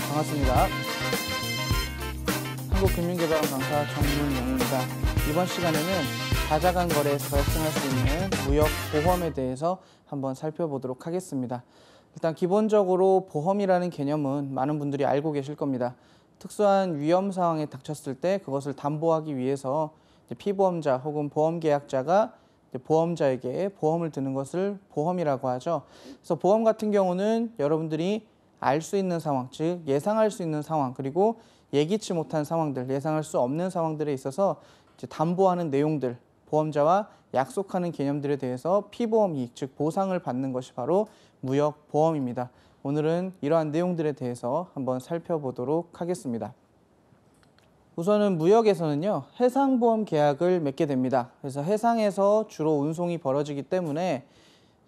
반갑습니다. 한국금융개발 강사 정문영입니다. 이번 시간에는 자자간 거래에서 발생할 수 있는 무역 보험에 대해서 한번 살펴보도록 하겠습니다. 일단 기본적으로 보험이라는 개념은 많은 분들이 알고 계실 겁니다. 특수한 위험 상황에 닥쳤을 때 그것을 담보하기 위해서 피보험자 혹은 보험계약자가 보험자에게 보험을 드는 것을 보험이라고 하죠. 그래서 보험 같은 경우는 여러분들이 알 수 있는 상황, 즉 예상할 수 있는 상황, 그리고 예기치 못한 상황들, 예상할 수 없는 상황들에 있어서 담보하는 내용들, 보험자와 약속하는 개념들에 대해서 피보험 이익, 즉 보상을 받는 것이 바로 무역 보험입니다. 오늘은 이러한 내용들에 대해서 한번 살펴보도록 하겠습니다. 우선은 무역에서는요, 해상보험 계약을 맺게 됩니다. 그래서 해상에서 주로 운송이 벌어지기 때문에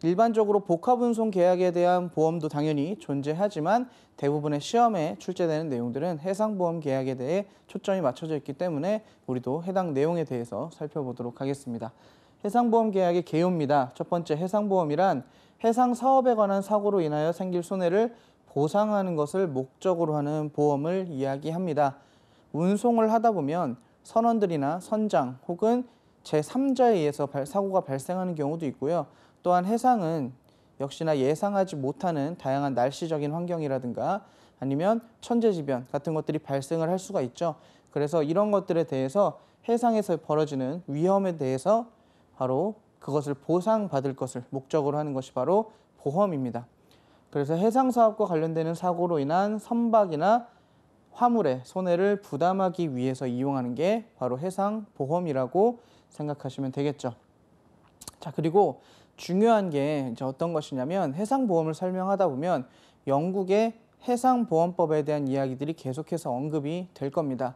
일반적으로 복합운송 계약에 대한 보험도 당연히 존재하지만 대부분의 시험에 출제되는 내용들은 해상보험 계약에 대해 초점이 맞춰져 있기 때문에 우리도 해당 내용에 대해서 살펴보도록 하겠습니다. 해상보험 계약의 개요입니다. 첫 번째 해상보험이란 해상 사업에 관한 사고로 인하여 생길 손해를 보상하는 것을 목적으로 하는 보험을 이야기합니다. 운송을 하다 보면 선원들이나 선장 혹은 제3자에 의해서 사고가 발생하는 경우도 있고요. 또한 해상은 역시나 예상하지 못하는 다양한 날씨적인 환경이라든가 아니면 천재지변 같은 것들이 발생을 할 수가 있죠. 그래서 이런 것들에 대해서 해상에서 벌어지는 위험에 대해서 바로 그것을 보상받을 것을 목적으로 하는 것이 바로 보험입니다. 그래서 해상 사업과 관련되는 사고로 인한 선박이나 화물의 손해를 부담하기 위해서 이용하는 게 바로 해상 보험이라고 생각하시면 되겠죠. 자, 그리고 중요한 게 이제 어떤 것이냐면 해상보험을 설명하다 보면 영국의 해상보험법에 대한 이야기들이 계속해서 언급이 될 겁니다.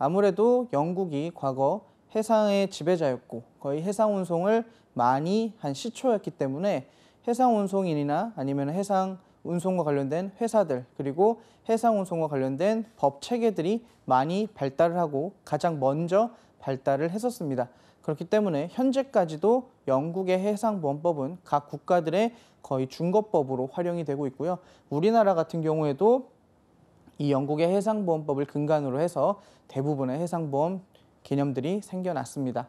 아무래도 영국이 과거 해상의 지배자였고 거의 해상 운송을 많이 한 시초였기 때문에 해상 운송인이나 아니면 해상 운송과 관련된 회사들 그리고 해상 운송과 관련된 법 체계들이 많이 발달을 하고 가장 먼저 발달을 했었습니다. 그렇기 때문에 현재까지도 영국의 해상보험법은 각 국가들의 거의 중거법으로 활용이 되고 있고요. 우리나라 같은 경우에도 이 영국의 해상보험법을 근간으로 해서 대부분의 해상보험 개념들이 생겨났습니다.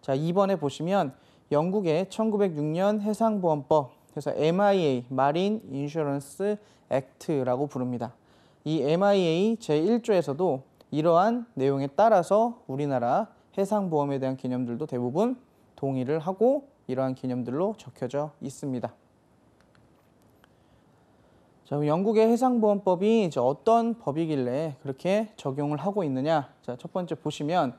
자, 이번에 보시면 영국의 1906년 해상보험법, 그래서 MIA, Marine Insurance Act라고 부릅니다. 이 MIA 제1조에서도 이러한 내용에 따라서 우리나라 해상보험에 대한 개념들도 대부분 동의를 하고 이러한 개념들로 적혀져 있습니다. 자, 영국의 해상보험법이 어떤 법이길래 그렇게 적용을 하고 있느냐? 자, 첫 번째 보시면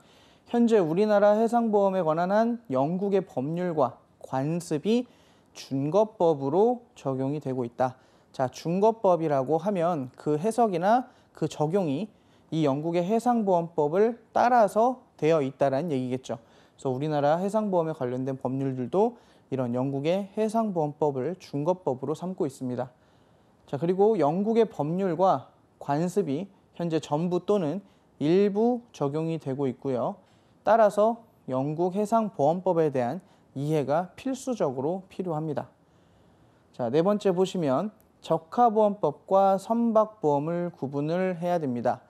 현재 우리나라 해상보험에 관한 한 영국의 법률과 관습이 준거법으로 적용이 되고 있다. 자, 준거법이라고 하면 그 해석이나 그 적용이 이 영국의 해상보험법을 따라서 되어 있다라는 얘기겠죠. 그래서 우리나라 해상보험에 관련된 법률들도 이런 영국의 해상보험법을 준거법으로 삼고 있습니다. 자, 그리고 영국의 법률과 관습이 현재 전부 또는 일부 적용이 되고 있고요. 따라서 영국 해상보험법에 대한 이해가 필수적으로 필요합니다. 자, 네 번째 보시면 적하보험법과 선박보험을 구분을 해야 됩니다.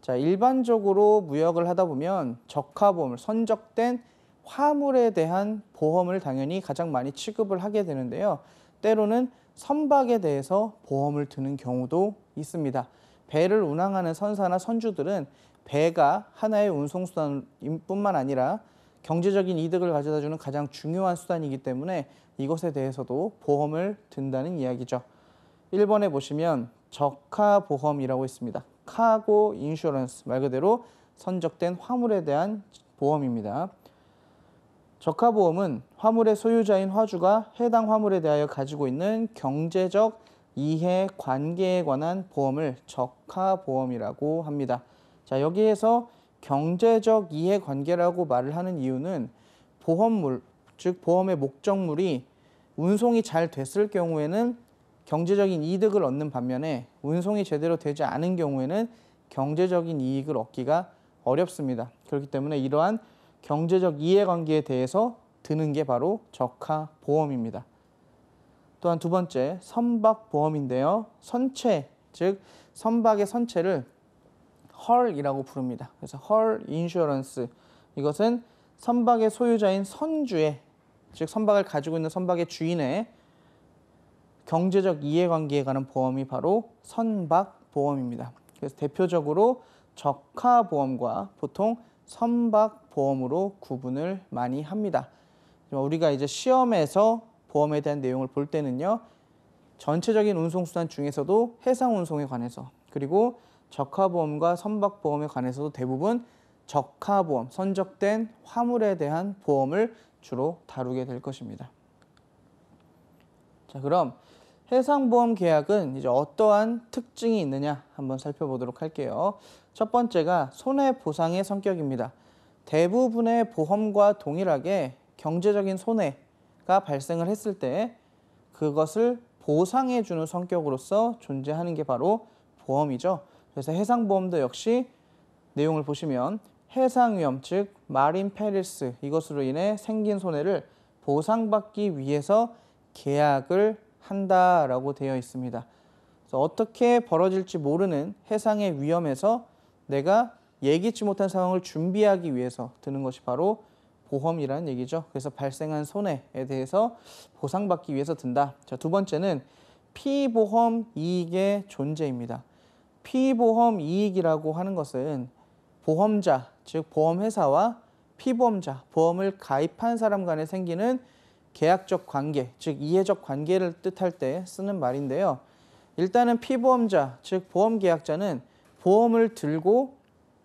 자, 일반적으로 무역을 하다 보면 적하보험을 선적된 화물에 대한 보험을 당연히 가장 많이 취급을 하게 되는데요. 때로는 선박에 대해서 보험을 드는 경우도 있습니다. 배를 운항하는 선사나 선주들은 배가 하나의 운송수단뿐만 아니라 경제적인 이득을 가져다 주는 가장 중요한 수단이기 때문에 이것에 대해서도 보험을 든다는 이야기죠. 1번에 보시면 적하보험이라고 있습니다. 카고 인슈런스 말 그대로 선적된 화물에 대한 보험입니다. 적하보험은 화물의 소유자인 화주가 해당 화물에 대하여 가지고 있는 경제적 이해 관계에 관한 보험을 적하보험이라고 합니다. 자, 여기에서 경제적 이해 관계라고 말을 하는 이유는 보험물, 즉 보험의 목적물이 운송이 잘 됐을 경우에는 경제적인 이득을 얻는 반면에 운송이 제대로 되지 않은 경우에는 경제적인 이익을 얻기가 어렵습니다. 그렇기 때문에 이러한 경제적 이해관계에 대해서 드는 게 바로 적하 보험입니다. 또한 두 번째, 선박 보험인데요. 선체, 즉 선박의 선체를 헐이라고 부릅니다. 그래서 헐 인슈어런스 이것은 선박의 소유자인 선주의 즉 선박을 가지고 있는 선박의 주인의 경제적 이해관계에 관한 보험이 바로 선박 보험입니다. 그래서 대표적으로 적하 보험과 보통 선박 보험으로 구분을 많이 합니다. 우리가 이제 시험에서 보험에 대한 내용을 볼 때는요. 전체적인 운송수단 중에서도 해상 운송에 관해서 그리고 적하보험과 선박보험에 관해서도 대부분 적하보험, 선적된 화물에 대한 보험을 주로 다루게 될 것입니다. 자, 그럼 해상보험 계약은 이제 어떠한 특징이 있느냐 한번 살펴보도록 할게요. 첫 번째가 손해보상의 성격입니다. 대부분의 보험과 동일하게 경제적인 손해가 발생을 했을 때 그것을 보상해 주는 성격으로서 존재하는 게 바로 보험이죠. 그래서 해상보험도 역시 내용을 보시면 해상위험 즉 마린 페리스 이것으로 인해 생긴 손해를 보상받기 위해서 계약을 한다라고 되어 있습니다. 어떻게 벌어질지 모르는 해상의 위험에서 내가 예기치 못한 상황을 준비하기 위해서 드는 것이 바로 보험이라는 얘기죠. 그래서 발생한 손해에 대해서 보상받기 위해서 든다. 자, 두 번째는 피보험 이익의 존재입니다. 피보험 이익이라고 하는 것은 보험자, 즉 보험회사와 피보험자, 보험을 가입한 사람 간에 생기는 계약적 관계, 즉 이해적 관계를 뜻할 때 쓰는 말인데요. 일단은 피보험자, 즉 보험 계약자는 보험을 들고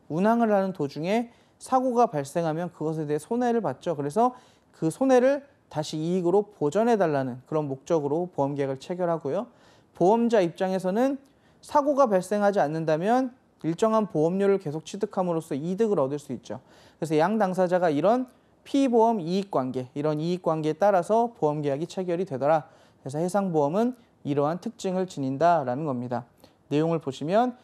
운항을 하는 도중에 사고가 발생하면 그것에 대해 손해를 받죠. 그래서 그 손해를 다시 이익으로 보전해 달라는 그런 목적으로 보험 계약을 체결하고요. 보험자 입장에서는 사고가 발생하지 않는다면 일정한 보험료를 계속 취득함으로써 이득을 얻을 수 있죠. 그래서 양 당사자가 이런 피보험 이익관계, 이런 이익관계에 따라서 보험계약이 체결이 되더라. 그래서 해상보험은 이러한 특징을 지닌다라는 겁니다. 내용을 보시면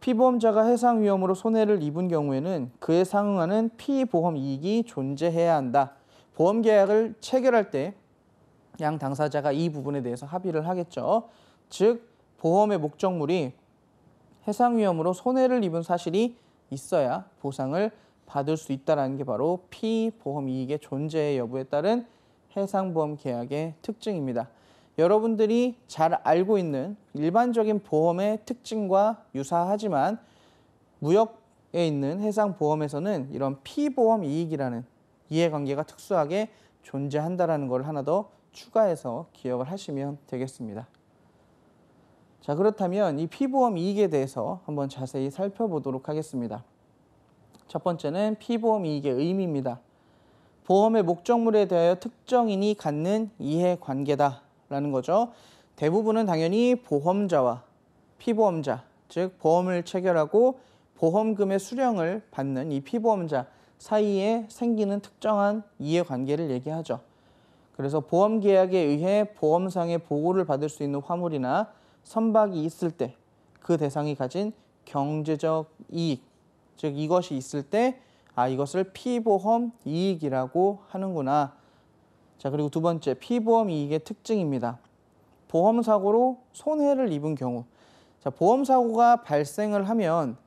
피보험자가 해상 위험으로 손해를 입은 경우에는 그에 상응하는 피보험 이익이 존재해야 한다. 보험 계약을 체결할 때 양 당사자가 이 부분에 대해서 합의를 하겠죠. 즉 보험의 목적물이 해상 위험으로 손해를 입은 사실이 있어야 보상을 받을 수 있다는 게 바로 피보험 이익의 존재 여부에 따른 해상보험 계약의 특징입니다. 여러분들이 잘 알고 있는 일반적인 보험의 특징과 유사하지만 무역에 있는 해상보험에서는 이런 피보험 이익이라는 이해관계가 특수하게 존재한다는 걸 하나 더 추가해서 기억을 하시면 되겠습니다. 자 그렇다면 이 피보험 이익에 대해서 한번 자세히 살펴보도록 하겠습니다. 첫 번째는 피보험 이익의 의미입니다. 보험의 목적물에 대하여 특정인이 갖는 이해관계다. 라는 거죠. 대부분은 당연히 보험자와 피보험자, 즉 보험을 체결하고 보험금의 수령을 받는 이 피보험자 사이에 생기는 특정한 이해관계를 얘기하죠. 그래서 보험 계약에 의해 보험상의 보호를 받을 수 있는 화물이나 선박이 있을 때 그 대상이 가진 경제적 이익, 즉 이것이 있을 때 아, 이것을 피보험 이익이라고 하는구나 자, 그리고 두 번째, 피보험 이익의 특징입니다. 보험 사고로 손해를 입은 경우. 자, 보험 사고가 발생을 하면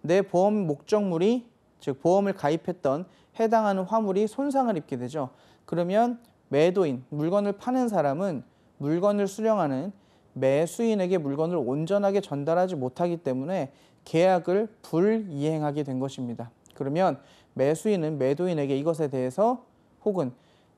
내 보험 목적물이 즉 보험을 가입했던 해당하는 화물이 손상을 입게 되죠. 그러면 매도인, 물건을 파는 사람은 물건을 수령하는 매수인에게 물건을 온전하게 전달하지 못하기 때문에 계약을 불이행하게 된 것입니다. 그러면 매수인은 매도인에게 이것에 대해서 혹은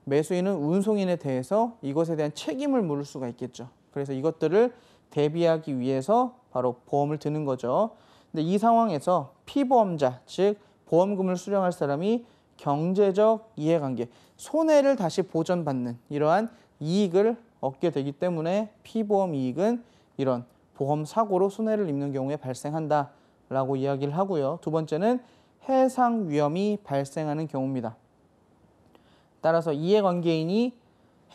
매수인은 운송인에 대해서 이것에 대한 책임을 물을 수가 있겠죠. 그래서 이것들을 대비하기 위해서 바로 보험을 드는 거죠. 근데 이 상황에서 피보험자, 즉 보험금을 수령할 사람이 경제적 이해관계, 손해를 다시 보전받는 이러한 이익을 얻게 되기 때문에 피보험 이익은 이런 보험 사고로 손해를 입는 경우에 발생한다라고 이야기를 하고요. 두 번째는 해상 위험이 발생하는 경우입니다. 따라서 이해관계인이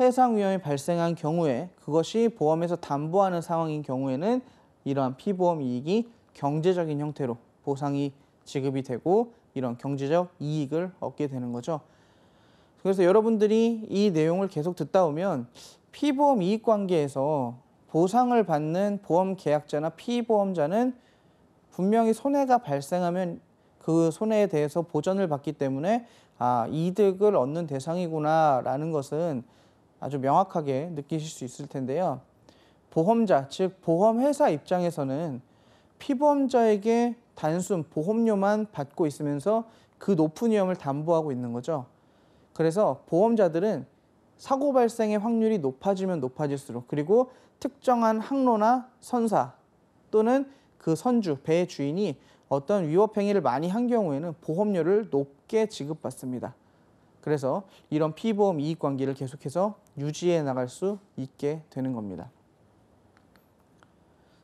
해상 위험이 발생한 경우에 그것이 보험에서 담보하는 상황인 경우에는 이러한 피보험 이익이 경제적인 형태로 보상이 지급이 되고 이런 경제적 이익을 얻게 되는 거죠. 그래서 여러분들이 이 내용을 계속 듣다 보면 피보험 이익 관계에서 보상을 받는 보험 계약자나 피보험자는 분명히 손해가 발생하면 그 손해에 대해서 보전을 받기 때문에 아, 이득을 얻는 대상이구나라는 것은 아주 명확하게 느끼실 수 있을 텐데요. 보험자, 즉 보험회사 입장에서는 피보험자에게 단순 보험료만 받고 있으면서 그 높은 위험을 담보하고 있는 거죠. 그래서 보험자들은 사고 발생의 확률이 높아지면 높아질수록 그리고 특정한 항로나 선사 또는 그 선주, 배의 주인이 어떤 위법 행위를 많이 한 경우에는 보험료를 높게 지급받습니다. 그래서 이런 피보험 이익 관계를 계속해서 유지해 나갈 수 있게 되는 겁니다.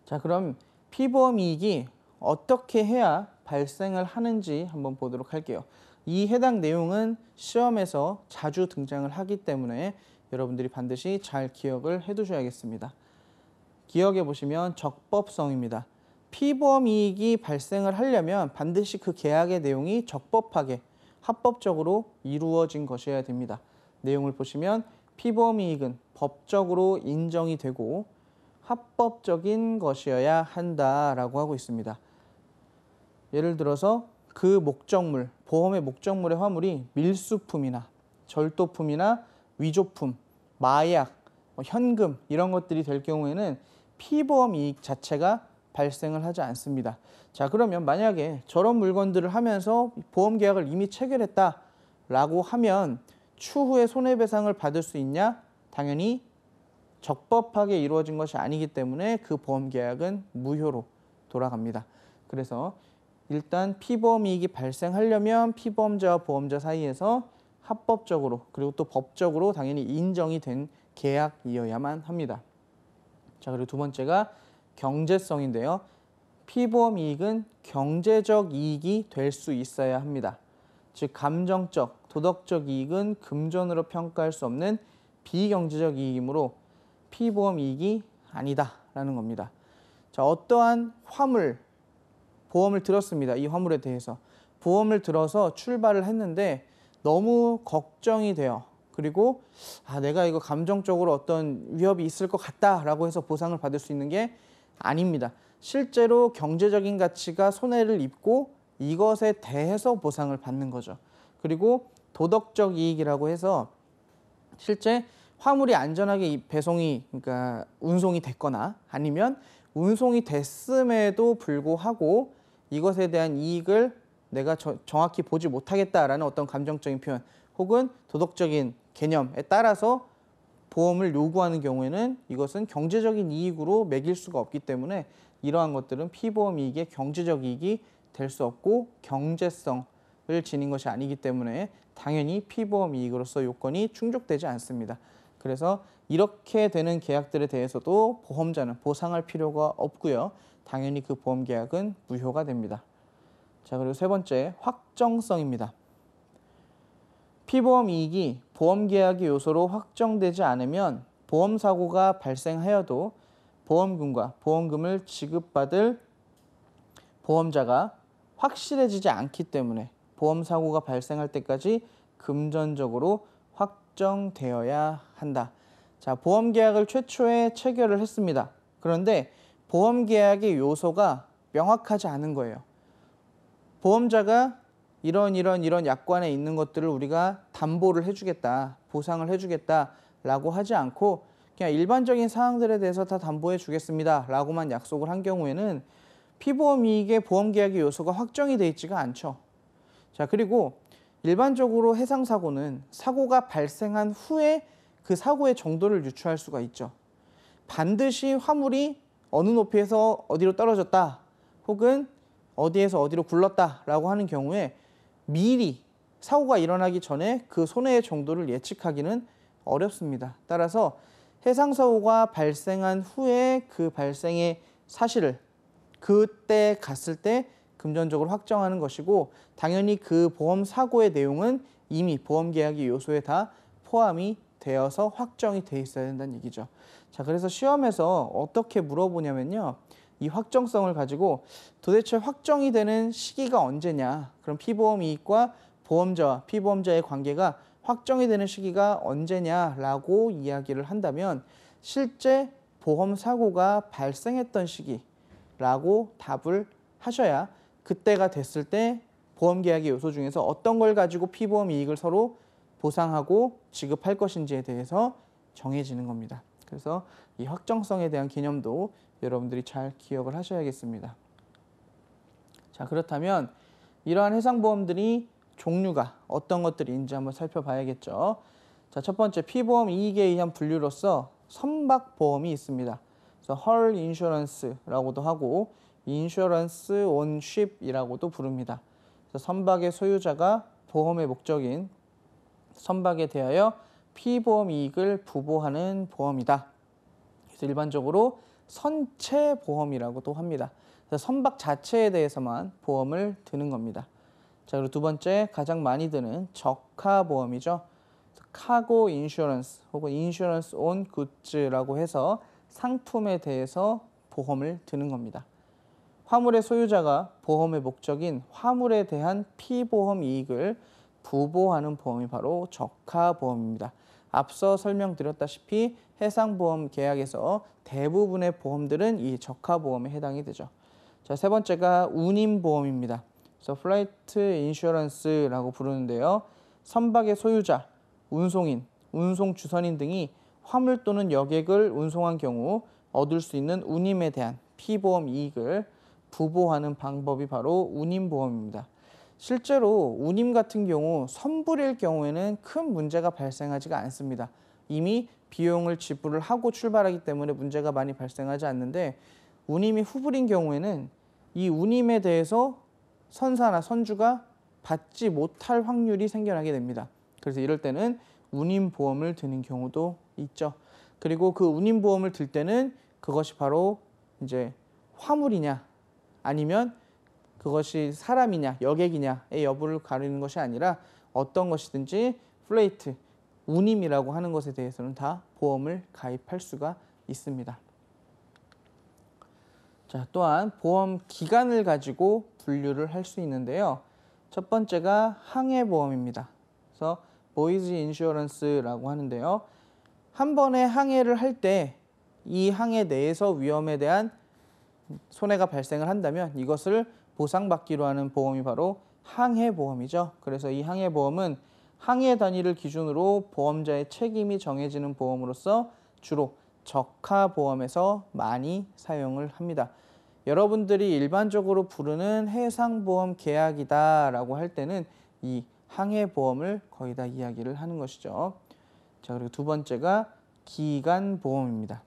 자, 그럼 피보험 이익이 어떻게 해야 발생을 하는지 한번 보도록 할게요. 이 해당 내용은 시험에서 자주 등장을 하기 때문에 여러분들이 반드시 잘 기억을 해 두셔야겠습니다. 기억해 보시면 적법성입니다. 피보험 이익이 발생을 하려면 반드시 그 계약의 내용이 적법하게 합법적으로 이루어진 것이어야 됩니다. 내용을 보시면 피보험 이익은 법적으로 인정이 되고 합법적인 것이어야 한다라고 하고 있습니다. 예를 들어서 그 목적물, 보험의 목적물의 화물이 밀수품이나 절도품이나 위조품, 마약, 뭐 현금 이런 것들이 될 경우에는 피보험 이익 자체가 발생을 하지 않습니다. 자, 그러면 만약에 저런 물건들을 하면서 보험 계약을 이미 체결했다라고 하면 추후에 손해배상을 받을 수 있냐? 당연히 적법하게 이루어진 것이 아니기 때문에 그 보험 계약은 무효로 돌아갑니다. 그래서 일단 피보험 이익이 발생하려면 피보험자와 보험자 사이에서 합법적으로 그리고 또 법적으로 당연히 인정이 된 계약이어야만 합니다. 자, 그리고 두 번째가 경제성인데요. 피보험 이익은 경제적 이익이 될 수 있어야 합니다. 즉 감정적, 도덕적 이익은 금전으로 평가할 수 없는 비경제적 이익이므로 피보험 이익이 아니다라는 겁니다. 자, 어떠한 화물 보험을 들었습니다. 이 화물에 대해서 보험을 들어서 출발을 했는데 너무 걱정이 돼요. 그리고 아 내가 이거 감정적으로 어떤 위협이 있을 것 같다라고 해서 보상을 받을 수 있는 게 아닙니다. 실제로 경제적인 가치가 손해를 입고 이것에 대해서 보상을 받는 거죠. 그리고 도덕적 이익이라고 해서 실제 화물이 안전하게 배송이 그러니까 운송이 됐거나 아니면 운송이 됐음에도 불구하고 이것에 대한 이익을 내가 저, 정확히 보지 못하겠다라는 어떤 감정적인 표현 혹은 도덕적인 개념에 따라서 보험을 요구하는 경우에는 이것은 경제적인 이익으로 매길 수가 없기 때문에 이러한 것들은 피보험 이익의 경제적 이익이 될 수 없고 경제성을 지닌 것이 아니기 때문에 당연히 피보험 이익으로서 요건이 충족되지 않습니다. 그래서 이렇게 되는 계약들에 대해서도 보험자는 보상할 필요가 없고요. 당연히 그 보험 계약은 무효가 됩니다. 자, 그리고 세 번째, 확정성입니다. 피보험 이익이 보험 계약의 요소로 확정되지 않으면 보험 사고가 발생하여도 보험금과 보험금을 지급받을 보험자가 확실해지지 않기 때문에 보험 사고가 발생할 때까지 금전적으로 확정되어야 한다. 자, 보험 계약을 최초에 체결을 했습니다. 그런데 보험 계약의 요소가 명확하지 않은 거예요. 보험자가 이런 이런 이런 약관에 있는 것들을 우리가 담보를 해주겠다, 보상을 해주겠다라고 하지 않고 그냥 일반적인 사항들에 대해서 다 담보해 주겠습니다라고만 약속을 한 경우에는 피보험 이익의 보험 계약의 요소가 확정이 돼 있지가 않죠. 자 그리고 일반적으로 해상 사고는 사고가 발생한 후에 그 사고의 정도를 유추할 수가 있죠. 반드시 화물이 어느 높이에서 어디로 떨어졌다 혹은 어디에서 어디로 굴렀다라고 하는 경우에 미리 사고가 일어나기 전에 그 손해의 정도를 예측하기는 어렵습니다. 따라서 해상 사고가 발생한 후에 그 발생의 사실을 그때 갔을 때 금전적으로 확정하는 것이고 당연히 그 보험 사고의 내용은 이미 보험 계약의 요소에 다 포함이 되어서 확정이 돼 있어야 된다는 얘기죠. 자, 그래서 시험에서 어떻게 물어보냐면요. 이 확정성을 가지고 도대체 확정이 되는 시기가 언제냐. 그럼 피보험 이익과 보험자와 피보험자의 관계가 확정이 되는 시기가 언제냐라고 이야기를 한다면 실제 보험 사고가 발생했던 시기라고 답을 하셔야 그때가 됐을 때 보험 계약의 요소 중에서 어떤 걸 가지고 피보험 이익을 서로 보상하고 지급할 것인지에 대해서 정해지는 겁니다. 그래서 이 확정성에 대한 개념도 여러분들이 잘 기억을 하셔야겠습니다. 자, 그렇다면 이러한 해상보험들이 종류가 어떤 것들인지 한번 살펴봐야겠죠. 자, 첫 번째 피보험 이익에 의한 분류로서 선박보험이 있습니다. 그래서 헐 인슈런스라고도 하고 인슈런스 온 쉽이라고도 부릅니다. 선박의 소유자가 보험의 목적인 선박에 대하여 피보험 이익을 부보하는 보험이다. 그래서 일반적으로 선체 보험이라고도 합니다. 그래서 선박 자체에 대해서만 보험을 드는 겁니다. 자, 그리고 두 번째 가장 많이 드는 적하 보험이죠. 카고 인슈런스 혹은 인슈런스 온 굿즈라고 해서 상품에 대해서 보험을 드는 겁니다. 화물의 소유자가 보험의 목적인 화물에 대한 피보험 이익을 부보하는 보험이 바로 적하보험입니다. 앞서 설명드렸다시피 해상보험 계약에서 대부분의 보험들은 이 적하보험에 해당이 되죠. 자, 세 번째가 운임보험입니다. 그래서 Freight Insurance라고 부르는데요. 선박의 소유자, 운송인, 운송 주선인 등이 화물 또는 여객을 운송한 경우 얻을 수 있는 운임에 대한 피보험 이익을 부보하는 방법이 바로 운임보험입니다. 실제로 운임 같은 경우 선불일 경우에는 큰 문제가 발생하지가 않습니다. 이미 비용을 지불을 하고 출발하기 때문에 문제가 많이 발생하지 않는데 운임이 후불인 경우에는 이 운임에 대해서 선사나 선주가 받지 못할 확률이 생겨나게 됩니다. 그래서 이럴 때는 운임보험을 드는 경우도 있죠. 그리고 그 운임보험을 들 때는 그것이 바로 이제 화물이냐 아니면 그것이 사람이냐 여객이냐의 여부를 가리는 것이 아니라 어떤 것이든지 freight 운임이라고 하는 것에 대해서는 다 보험을 가입할 수가 있습니다. 자, 또한 보험 기간을 가지고 분류를 할 수 있는데요. 첫 번째가 항해 보험입니다. 그래서 Voyage Insurance라고 하는데요. 한 번에 항해를 할 때 이 항해 내에서 위험에 대한 손해가 발생을 한다면 이것을 보상받기로 하는 보험이 바로 항해보험이죠. 그래서 이 항해보험은 항해 단위를 기준으로 보험자의 책임이 정해지는 보험으로서 주로 적하보험에서 많이 사용을 합니다. 여러분들이 일반적으로 부르는 해상보험 계약이다 라고 할 때는 이 항해보험을 거의 다 이야기를 하는 것이죠. 자, 그리고 두 번째가 기간보험입니다.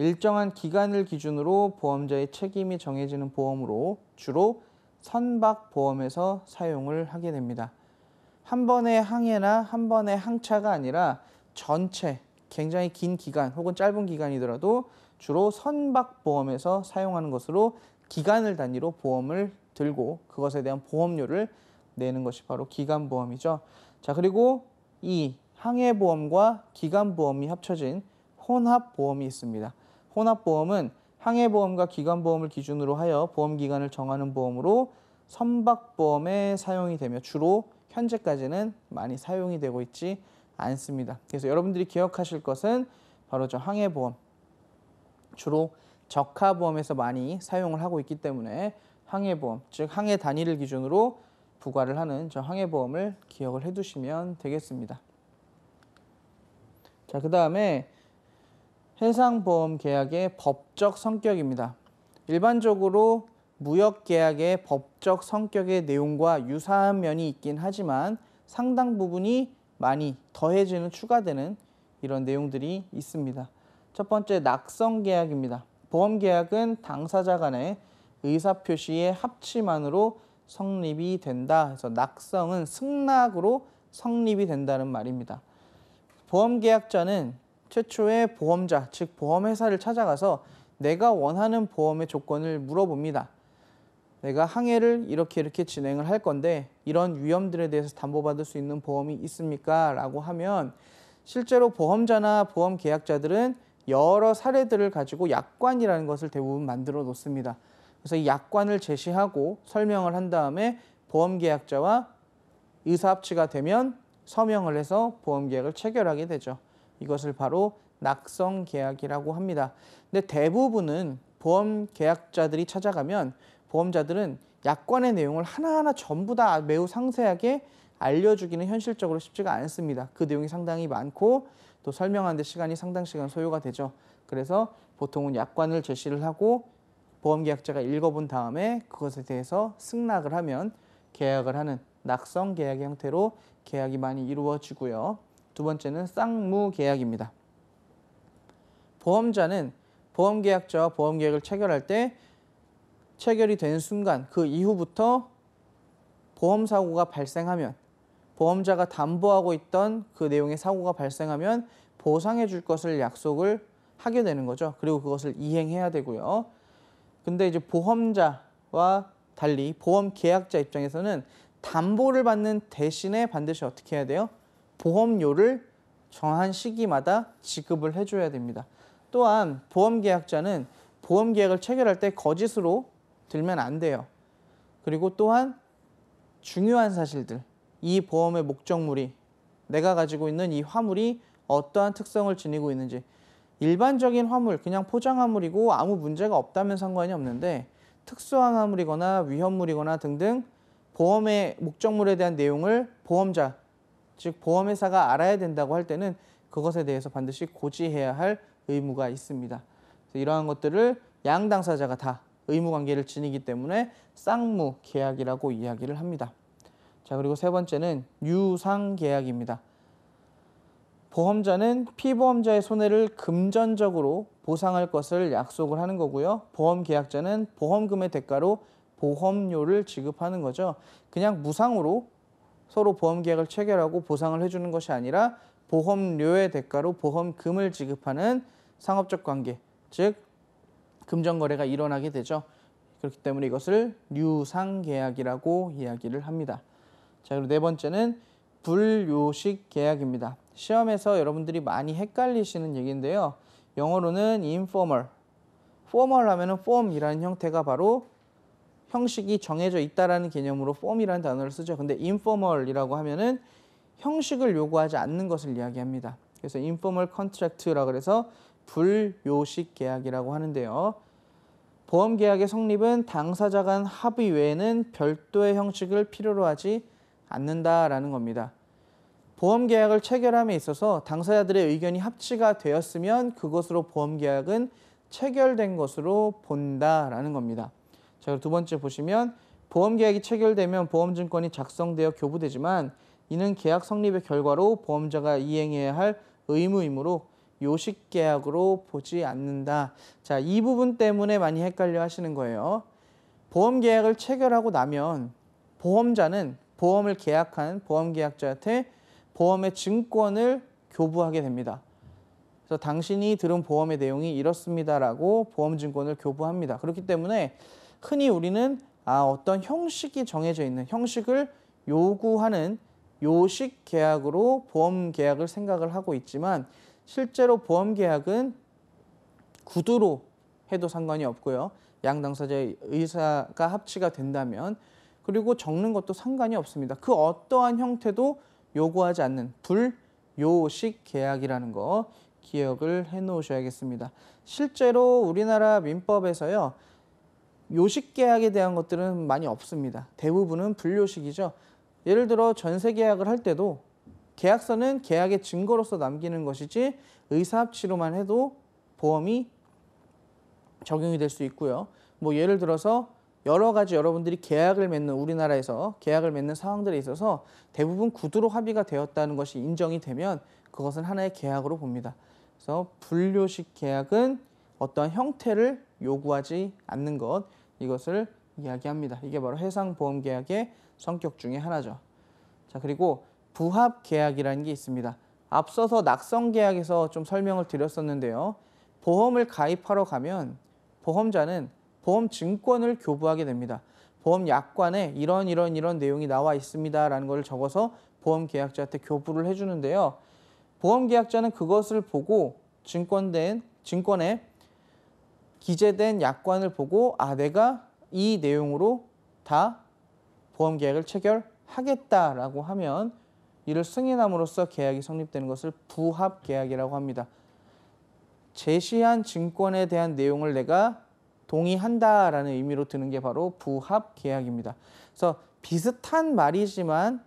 일정한 기간을 기준으로 보험자의 책임이 정해지는 보험으로 주로 선박보험에서 사용을 하게 됩니다. 한 번의 항해나 한 번의 항차가 아니라 전체 굉장히 긴 기간 혹은 짧은 기간이더라도 주로 선박보험에서 사용하는 것으로 기간을 단위로 보험을 들고 그것에 대한 보험료를 내는 것이 바로 기간보험이죠. 자, 그리고 이 항해보험과 기간보험이 합쳐진 혼합보험이 있습니다. 혼합보험은 항해보험과 기간보험을 기준으로 하여 보험기간을 정하는 보험으로 선박보험에 사용이 되며 주로 현재까지는 많이 사용이 되고 있지 않습니다. 그래서 여러분들이 기억하실 것은 바로 저 항해보험, 주로 적하보험에서 많이 사용을 하고 있기 때문에 항해보험, 즉 항해 단위를 기준으로 부과를 하는 저 항해보험을 기억을 해두시면 되겠습니다. 자, 그 다음에 해상보험 계약의 법적 성격입니다. 일반적으로 무역 계약의 법적 성격의 내용과 유사한 면이 있긴 하지만 상당 부분이 많이 더해지는 추가되는 이런 내용들이 있습니다. 첫 번째 낙성 계약입니다. 보험 계약은 당사자 간의 의사 표시의 합치만으로 성립이 된다. 그래서 낙성은 승낙으로 성립이 된다는 말입니다. 보험 계약자는 최초의 보험자, 즉 보험회사를 찾아가서 내가 원하는 보험의 조건을 물어봅니다. 내가 항해를 이렇게 이렇게 진행을 할 건데 이런 위험들에 대해서 담보받을 수 있는 보험이 있습니까? 라고 하면 실제로 보험자나 보험 계약자들은 여러 사례들을 가지고 약관이라는 것을 대부분 만들어 놓습니다. 그래서 이 약관을 제시하고 설명을 한 다음에 보험 계약자와 의사 합치가 되면 서명을 해서 보험 계약을 체결하게 되죠. 이것을 바로 낙성 계약이라고 합니다. 근데 대부분은 보험 계약자들이 찾아가면 보험자들은 약관의 내용을 하나하나 전부 다 매우 상세하게 알려주기는 현실적으로 쉽지가 않습니다. 그 내용이 상당히 많고 또 설명하는데 시간이 상당 시간 소요가 되죠. 그래서 보통은 약관을 제시를 하고 보험계약자가 읽어본 다음에 그것에 대해서 승낙을 하면 계약을 하는 낙성 계약의 형태로 계약이 많이 이루어지고요. 두 번째는 쌍무 계약입니다. 보험자는 보험계약자와 보험계약을 체결할 때 체결이 된 순간 그 이후부터 보험사고가 발생하면 보험자가 담보하고 있던 그 내용의 사고가 발생하면 보상해 줄 것을 약속을 하게 되는 거죠. 그리고 그것을 이행해야 되고요. 근데 이제 보험자와 달리 보험 계약자 입장에서는 담보를 받는 대신에 반드시 어떻게 해야 돼요? 보험료를 정한 시기마다 지급을 해줘야 됩니다. 또한 보험 계약자는 보험 계약을 체결할 때 거짓으로 들면 안 돼요. 그리고 또한 중요한 사실들, 이 보험의 목적물이 내가 가지고 있는 이 화물이 어떠한 특성을 지니고 있는지 일반적인 화물, 그냥 포장 화물이고 아무 문제가 없다면 상관이 없는데 특수한 화물이거나 위험물이거나 등등 보험의 목적물에 대한 내용을 보험자, 즉 보험회사가 알아야 된다고 할 때는 그것에 대해서 반드시 고지해야 할 의무가 있습니다. 이러한 것들을 양 당사자가 다 의무 관계를 지니기 때문에 쌍무 계약이라고 이야기를 합니다. 자, 그리고 세 번째는 유상 계약입니다. 보험자는 피보험자의 손해를 금전적으로 보상할 것을 약속을 하는 거고요. 보험 계약자는 보험금의 대가로 보험료를 지급하는 거죠. 그냥 무상으로 서로 보험 계약을 체결하고 보상을 해주는 것이 아니라 보험료의 대가로 보험금을 지급하는 상업적 관계, 즉 금전거래가 일어나게 되죠. 그렇기 때문에 이것을 유상계약이라고 이야기를 합니다. 자, 그리고 네 번째는 불요식 계약입니다. 시험에서 여러분들이 많이 헷갈리시는 얘기인데요. 영어로는 informal, formal 하면 은 form이라는 형태가 바로 형식이 정해져 있다라는 개념으로 form이라는 단어를 쓰죠. 근데 informal이라고 하면은 형식을 요구하지 않는 것을 이야기합니다. 그래서 informal contract라고 그래서 불요식 계약이라고 하는데요. 보험 계약의 성립은 당사자 간 합의 외에는 별도의 형식을 필요로 하지 않는다라는 겁니다. 보험 계약을 체결함에 있어서 당사자들의 의견이 합치가 되었으면 그것으로 보험 계약은 체결된 것으로 본다라는 겁니다. 자, 두 번째 보시면 보험 계약이 체결되면 보험 증권이 작성되어 교부되지만 이는 계약 성립의 결과로 보험자가 이행해야 할 의무이므로 요식 계약으로 보지 않는다. 자, 이 부분 때문에 많이 헷갈려 하시는 거예요. 보험 계약을 체결하고 나면 보험자는 보험을 계약한 보험 계약자한테 보험의 증권을 교부하게 됩니다. 그래서 당신이 들은 보험의 내용이 이렇습니다라고 보험 증권을 교부합니다. 그렇기 때문에 흔히 우리는 아, 어떤 형식이 정해져 있는 형식을 요구하는 요식 계약으로 보험 계약을 생각을 하고 있지만 실제로 보험 계약은 구두로 해도 상관이 없고요. 양 당사자의 의사가 합치가 된다면 그리고 적는 것도 상관이 없습니다. 그 어떠한 형태도 요구하지 않는 불요식 계약이라는 거 기억을 해 놓으셔야겠습니다. 실제로 우리나라 민법에서요. 요식 계약에 대한 것들은 많이 없습니다. 대부분은 불요식이죠. 예를 들어 전세 계약을 할 때도 계약서는 계약의 증거로서 남기는 것이지 의사합치로만 해도 보험이 적용이 될 수 있고요. 뭐 예를 들어서 여러 가지 여러분들이 계약을 맺는 우리나라에서 계약을 맺는 상황들에 있어서 대부분 구두로 합의가 되었다는 것이 인정이 되면 그것은 하나의 계약으로 봅니다. 그래서 분료식 계약은 어떠한 형태를 요구하지 않는 것 이것을 이야기합니다. 이게 바로 해상보험계약의 성격 중에 하나죠. 자 그리고 부합 계약이라는 게 있습니다. 앞서서 낙성 계약에서 좀 설명을 드렸었는데요. 보험을 가입하러 가면 보험자는 보험 증권을 교부하게 됩니다. 보험 약관에 이런 이런 이런 내용이 나와 있습니다라는 걸 적어서 보험 계약자한테 교부를 해주는데요. 보험 계약자는 그것을 보고 증권된 증권에 기재된 약관을 보고 아 내가 이 내용으로 다 보험 계약을 체결하겠다라고 하면 이를 승인함으로써 계약이 성립되는 것을 부합 계약이라고 합니다. 제시한 증권에 대한 내용을 내가 동의한다라는 의미로 드는 게 바로 부합 계약입니다. 그래서 비슷한 말이지만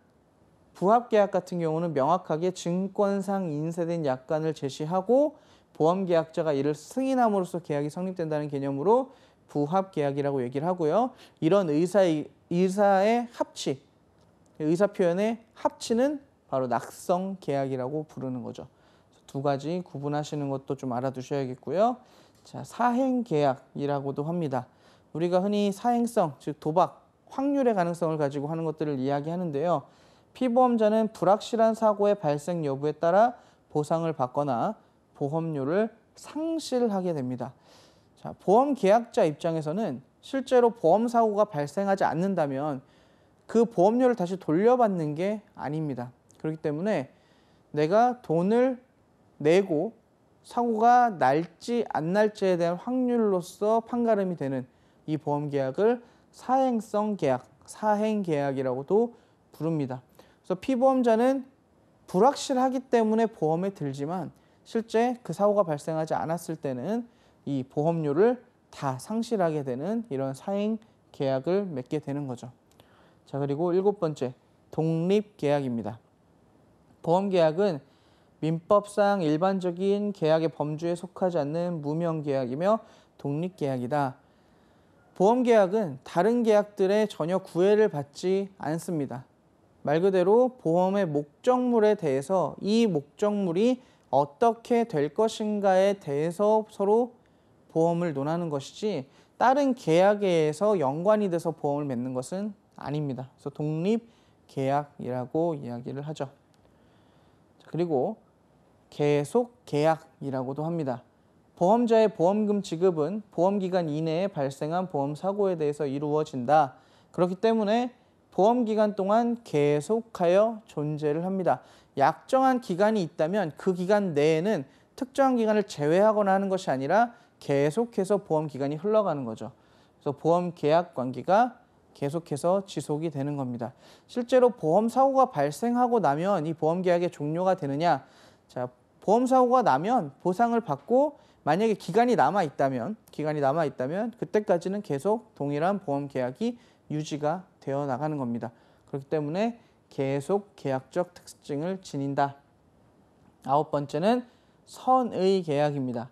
부합 계약 같은 경우는 명확하게 증권상 인쇄된 약관을 제시하고 보험 계약자가 이를 승인함으로써 계약이 성립된다는 개념으로 부합 계약이라고 얘기를 하고요. 이런 의사의 의사의 합치, 의사 표현의 합치는 바로 낙성 계약이라고 부르는 거죠. 두 가지 구분하시는 것도 좀 알아두셔야겠고요. 자, 사행 계약이라고도 합니다. 우리가 흔히 사행성, 즉 도박, 확률의 가능성을 가지고 하는 것들을 이야기하는데요. 피보험자는 불확실한 사고의 발생 여부에 따라 보상을 받거나 보험료를 상실하게 됩니다. 자, 보험 계약자 입장에서는 실제로 보험 사고가 발생하지 않는다면 그 보험료를 다시 돌려받는 게 아닙니다. 그렇기 때문에 내가 돈을 내고 사고가 날지 안 날지에 대한 확률로서 판가름이 되는 이 보험 계약을 사행성 계약, 사행 계약이라고도 부릅니다. 그래서 피보험자는 불확실하기 때문에 보험에 들지만 실제 그 사고가 발생하지 않았을 때는 이 보험료를 다 상실하게 되는 이런 사행 계약을 맺게 되는 거죠. 자, 그리고 일곱 번째, 독립 계약입니다. 보험 계약은 민법상 일반적인 계약의 범주에 속하지 않는 무명 계약이며 독립 계약이다. 보험 계약은 다른 계약들의 전혀 구애를 받지 않습니다. 말 그대로 보험의 목적물에 대해서 이 목적물이 어떻게 될 것인가에 대해서 서로 보험을 논하는 것이지 다른 계약에서 연관이 돼서 보험을 맺는 것은 아닙니다. 그래서 독립 계약이라고 이야기를 하죠. 그리고 계속 계약이라고도 합니다. 보험자의 보험금 지급은 보험기간 이내에 발생한 보험 사고에 대해서 이루어진다. 그렇기 때문에 보험기간 동안 계속하여 존재를 합니다. 약정한 기간이 있다면 그 기간 내에는 특정한 기간을 제외하거나 하는 것이 아니라 계속해서 보험 기간이 흘러가는 거죠. 그래서 보험 계약 관계가 계속해서 지속이 되는 겁니다. 실제로 보험 사고가 발생하고 나면 이 보험 계약의 종료가 되느냐? 자, 보험 사고가 나면 보상을 받고 만약에 기간이 남아 있다면 기간이 남아 있다면 그때까지는 계속 동일한 보험 계약이 유지가 되어 나가는 겁니다. 그렇기 때문에 계속 계약적 특징을 지닌다. 아홉 번째는 선의 계약입니다.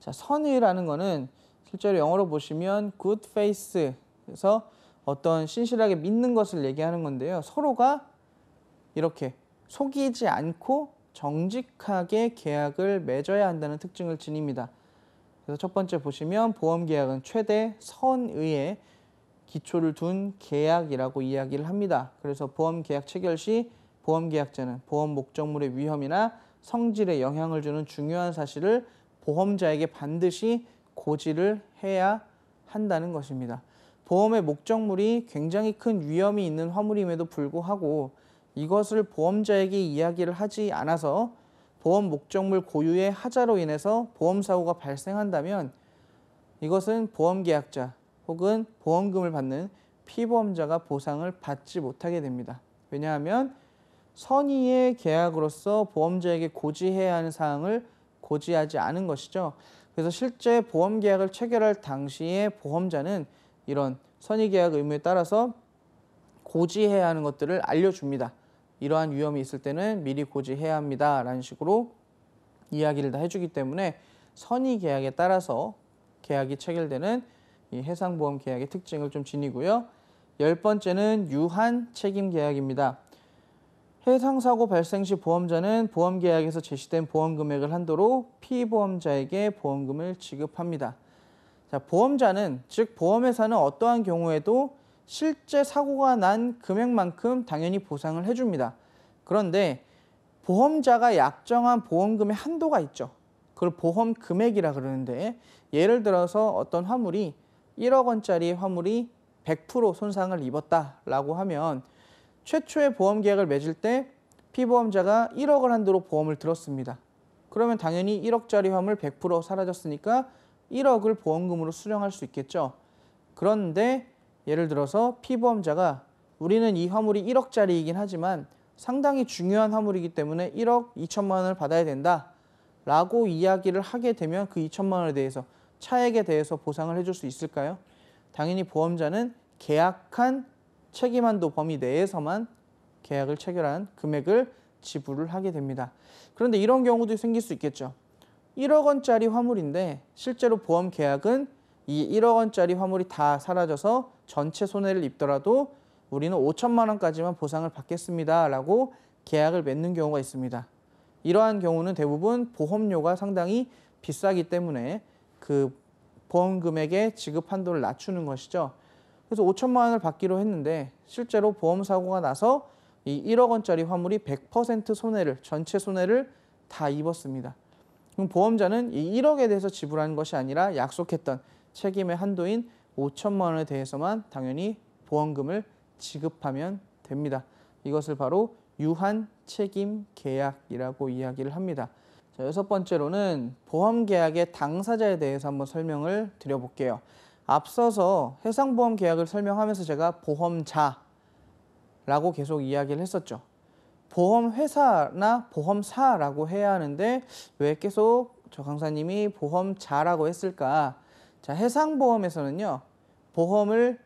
자, 선의라는 거는 실제로 영어로 보시면 good faith에서 어떤 신실하게 믿는 것을 얘기하는 건데요. 서로가 이렇게 속이지 않고 정직하게 계약을 맺어야 한다는 특징을 지닙니다. 그래서 첫 번째 보시면 보험 계약은 최대 선의에 기초를 둔 계약이라고 이야기를 합니다. 그래서 보험 계약 체결 시 보험 계약자는 보험 목적물의 위험이나 성질에 영향을 주는 중요한 사실을 보험자에게 반드시 고지를 해야 한다는 것입니다. 보험의 목적물이 굉장히 큰 위험이 있는 화물임에도 불구하고 이것을 보험자에게 이야기를 하지 않아서 보험 목적물 고유의 하자로 인해서 보험 사고가 발생한다면 이것은 보험 계약자 혹은 보험금을 받는 피보험자가 보상을 받지 못하게 됩니다. 왜냐하면 선의의 계약으로서 보험자에게 고지해야 하는 사항을 고지하지 않은 것이죠. 그래서 실제 보험 계약을 체결할 당시에 보험자는 이런 선의 계약 의무에 따라서 고지해야 하는 것들을 알려줍니다. 이러한 위험이 있을 때는 미리 고지해야 합니다. 라는 식으로 이야기를 다 해주기 때문에 선의 계약에 따라서 계약이 체결되는 이 해상보험 계약의 특징을 좀 지니고요. 열 번째는 유한 책임 계약입니다. 해상사고 발생 시 보험자는 보험계약에서 제시된 보험 금액을 한도로 피보험자에게 보험금을 지급합니다. 자, 보험자는 즉 보험회사는 어떠한 경우에도 실제 사고가 난 금액만큼 당연히 보상을 해줍니다. 그런데 보험자가 약정한 보험금의 한도가 있죠. 그걸 보험 금액이라 그러는데 예를 들어서 어떤 화물이 1억 원짜리 화물이 100% 손상을 입었다라고 하면 최초의 보험 계약을 맺을 때 피보험자가 1억을 한도로 보험을 들었습니다. 그러면 당연히 1억짜리 화물 100% 사라졌으니까 1억을 보험금으로 수령할 수 있겠죠. 그런데 예를 들어서 피보험자가 우리는 이 화물이 1억짜리이긴 하지만 상당히 중요한 화물이기 때문에 1억 2천만 원을 받아야 된다. 라고 이야기를 하게 되면 그 2천만 원에 대해서 차액에 대해서 보상을 해줄 수 있을까요? 당연히 보험자는 계약한 책임한도 범위 내에서만 계약을 체결한 금액을 지불을 하게 됩니다. 그런데 이런 경우도 생길 수 있겠죠. 1억 원짜리 화물인데 실제로 보험 계약은 이 1억 원짜리 화물이 다 사라져서 전체 손해를 입더라도 우리는 5천만 원까지만 보상을 받겠습니다 라고 계약을 맺는 경우가 있습니다. 이러한 경우는 대부분 보험료가 상당히 비싸기 때문에 그 보험 금액의 지급 한도를 낮추는 것이죠. 그래서 5천만 원을 받기로 했는데 실제로 보험 사고가 나서 이 1억 원짜리 화물이 100% 손해를 전체 손해를 다 입었습니다. 그럼 보험자는 이 1억에 대해서 지불하는 것이 아니라 약속했던 책임의 한도인 5천만 원에 대해서만 당연히 보험금을 지급하면 됩니다. 이것을 바로 유한 책임 계약이라고 이야기를 합니다. 자, 여섯 번째로는 보험 계약의 당사자에 대해서 한번 설명을 드려볼게요. 앞서서 해상보험 계약을 설명하면서 제가 보험자라고 계속 이야기를 했었죠. 보험회사나 보험사라고 해야 하는데 왜 계속 저 강사님이 보험자라고 했을까? 자, 해상보험에서는요. 보험을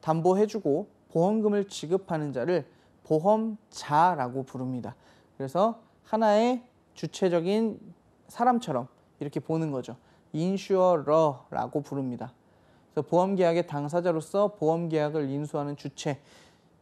담보해주고 보험금을 지급하는 자를 보험자라고 부릅니다. 그래서 하나의 주체적인 사람처럼 이렇게 보는 거죠. 인슈어러라고 부릅니다. 그래서 보험계약의 당사자로서 보험계약을 인수하는 주체.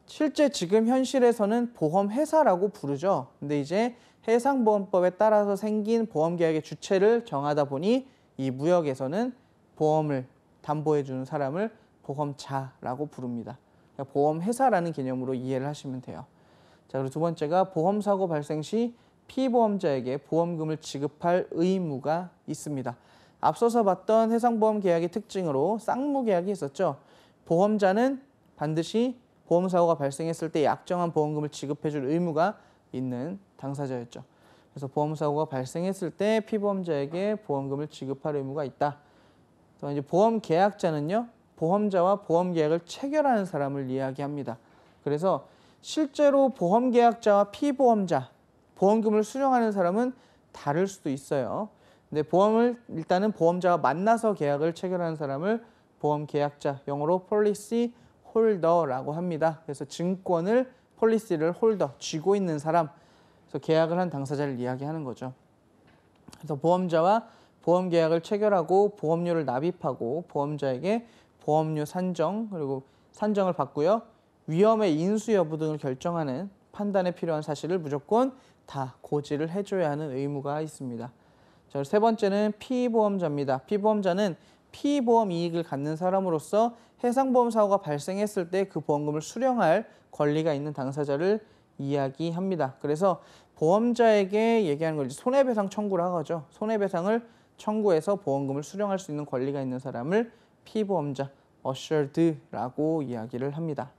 실제 지금 현실에서는 보험회사라고 부르죠. 근데 이제 해상보험법에 따라서 생긴 보험계약의 주체를 정하다 보니 이 무역에서는 보험을 담보해주는 사람을 보험자라고 부릅니다. 그러니까 보험회사라는 개념으로 이해를 하시면 돼요. 자, 그리고 두 번째가 보험사고 발생 시 피보험자에게 보험금을 지급할 의무가 있습니다. 앞서서 봤던 해상보험 계약의 특징으로 쌍무 계약이 있었죠. 보험자는 반드시 보험사고가 발생했을 때 약정한 보험금을 지급해줄 의무가 있는 당사자였죠. 그래서 보험사고가 발생했을 때 피보험자에게 보험금을 지급할 의무가 있다. 또 이제 보험 계약자는요. 보험자와 보험 계약을 체결하는 사람을 이야기합니다. 그래서 실제로 보험 계약자와 피보험자, 보험금을 수령하는 사람은 다를 수도 있어요. 근데 보험을 일단은 보험자와 만나서 계약을 체결하는 사람을 보험 계약자, 영어로 policy holder라고 합니다. 그래서 증권을 policy를 holder, 쥐고 있는 사람, 그래서 계약을 한 당사자를 이야기하는 거죠. 그래서 보험자와 보험 계약을 체결하고 보험료를 납입하고 보험자에게 보험료 산정 그리고 산정을 받고요. 위험의 인수 여부 등을 결정하는 판단에 필요한 사실을 무조건 다 고지를 해줘야 하는 의무가 있습니다. 자, 세 번째는 피보험자입니다. 피보험자는 피보험 이익을 갖는 사람으로서 해상보험 사고가 발생했을 때 그 보험금을 수령할 권리가 있는 당사자를 이야기합니다. 그래서 보험자에게 얘기하는 걸 손해배상 청구를 하죠. 손해배상을 청구해서 보험금을 수령할 수 있는 권리가 있는 사람을 피보험자 assured라고 이야기를 합니다.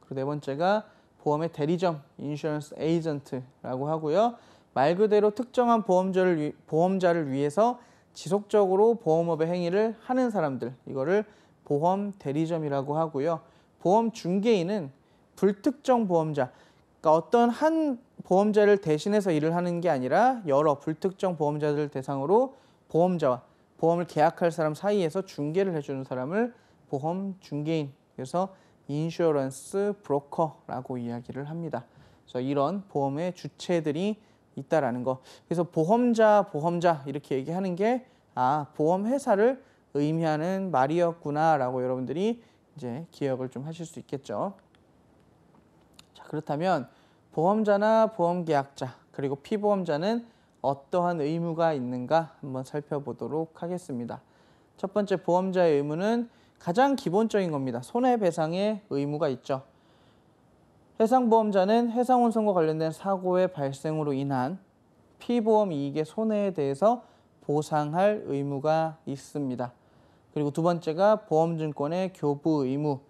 그리고 네 번째가 보험의 대리점 insurance agent라고 하고요. 말 그대로 특정한 보험자를, 보험자를 위해서 지속적으로 보험업의 행위를 하는 사람들 이거를 보험 대리점이라고 하고요. 보험 중개인은 불특정 보험자 그러니까 어떤 한 보험자를 대신해서 일을 하는 게 아니라 여러 불특정 보험자들 대상으로 보험자와 보험을 계약할 사람 사이에서 중개를 해주는 사람을 보험 중개인 그래서 인슈어런스 브로커라고 이야기를 합니다. 그래서 이런 보험의 주체들이 있다라는 거. 그래서 보험자, 보험자 이렇게 얘기하는 게 아, 보험 회사를 의미하는 말이었구나라고 여러분들이 이제 기억을 좀 하실 수 있겠죠. 자, 그렇다면 보험자나 보험 계약자 그리고 피보험자는 어떠한 의무가 있는가 한번 살펴보도록 하겠습니다. 첫 번째 보험자의 의무는 가장 기본적인 겁니다. 손해배상의 의무가 있죠. 해상보험자는 해상운송과 관련된 사고의 발생으로 인한 피보험 이익의 손해에 대해서 보상할 의무가 있습니다. 그리고 두 번째가 보험증권의 교부 의무.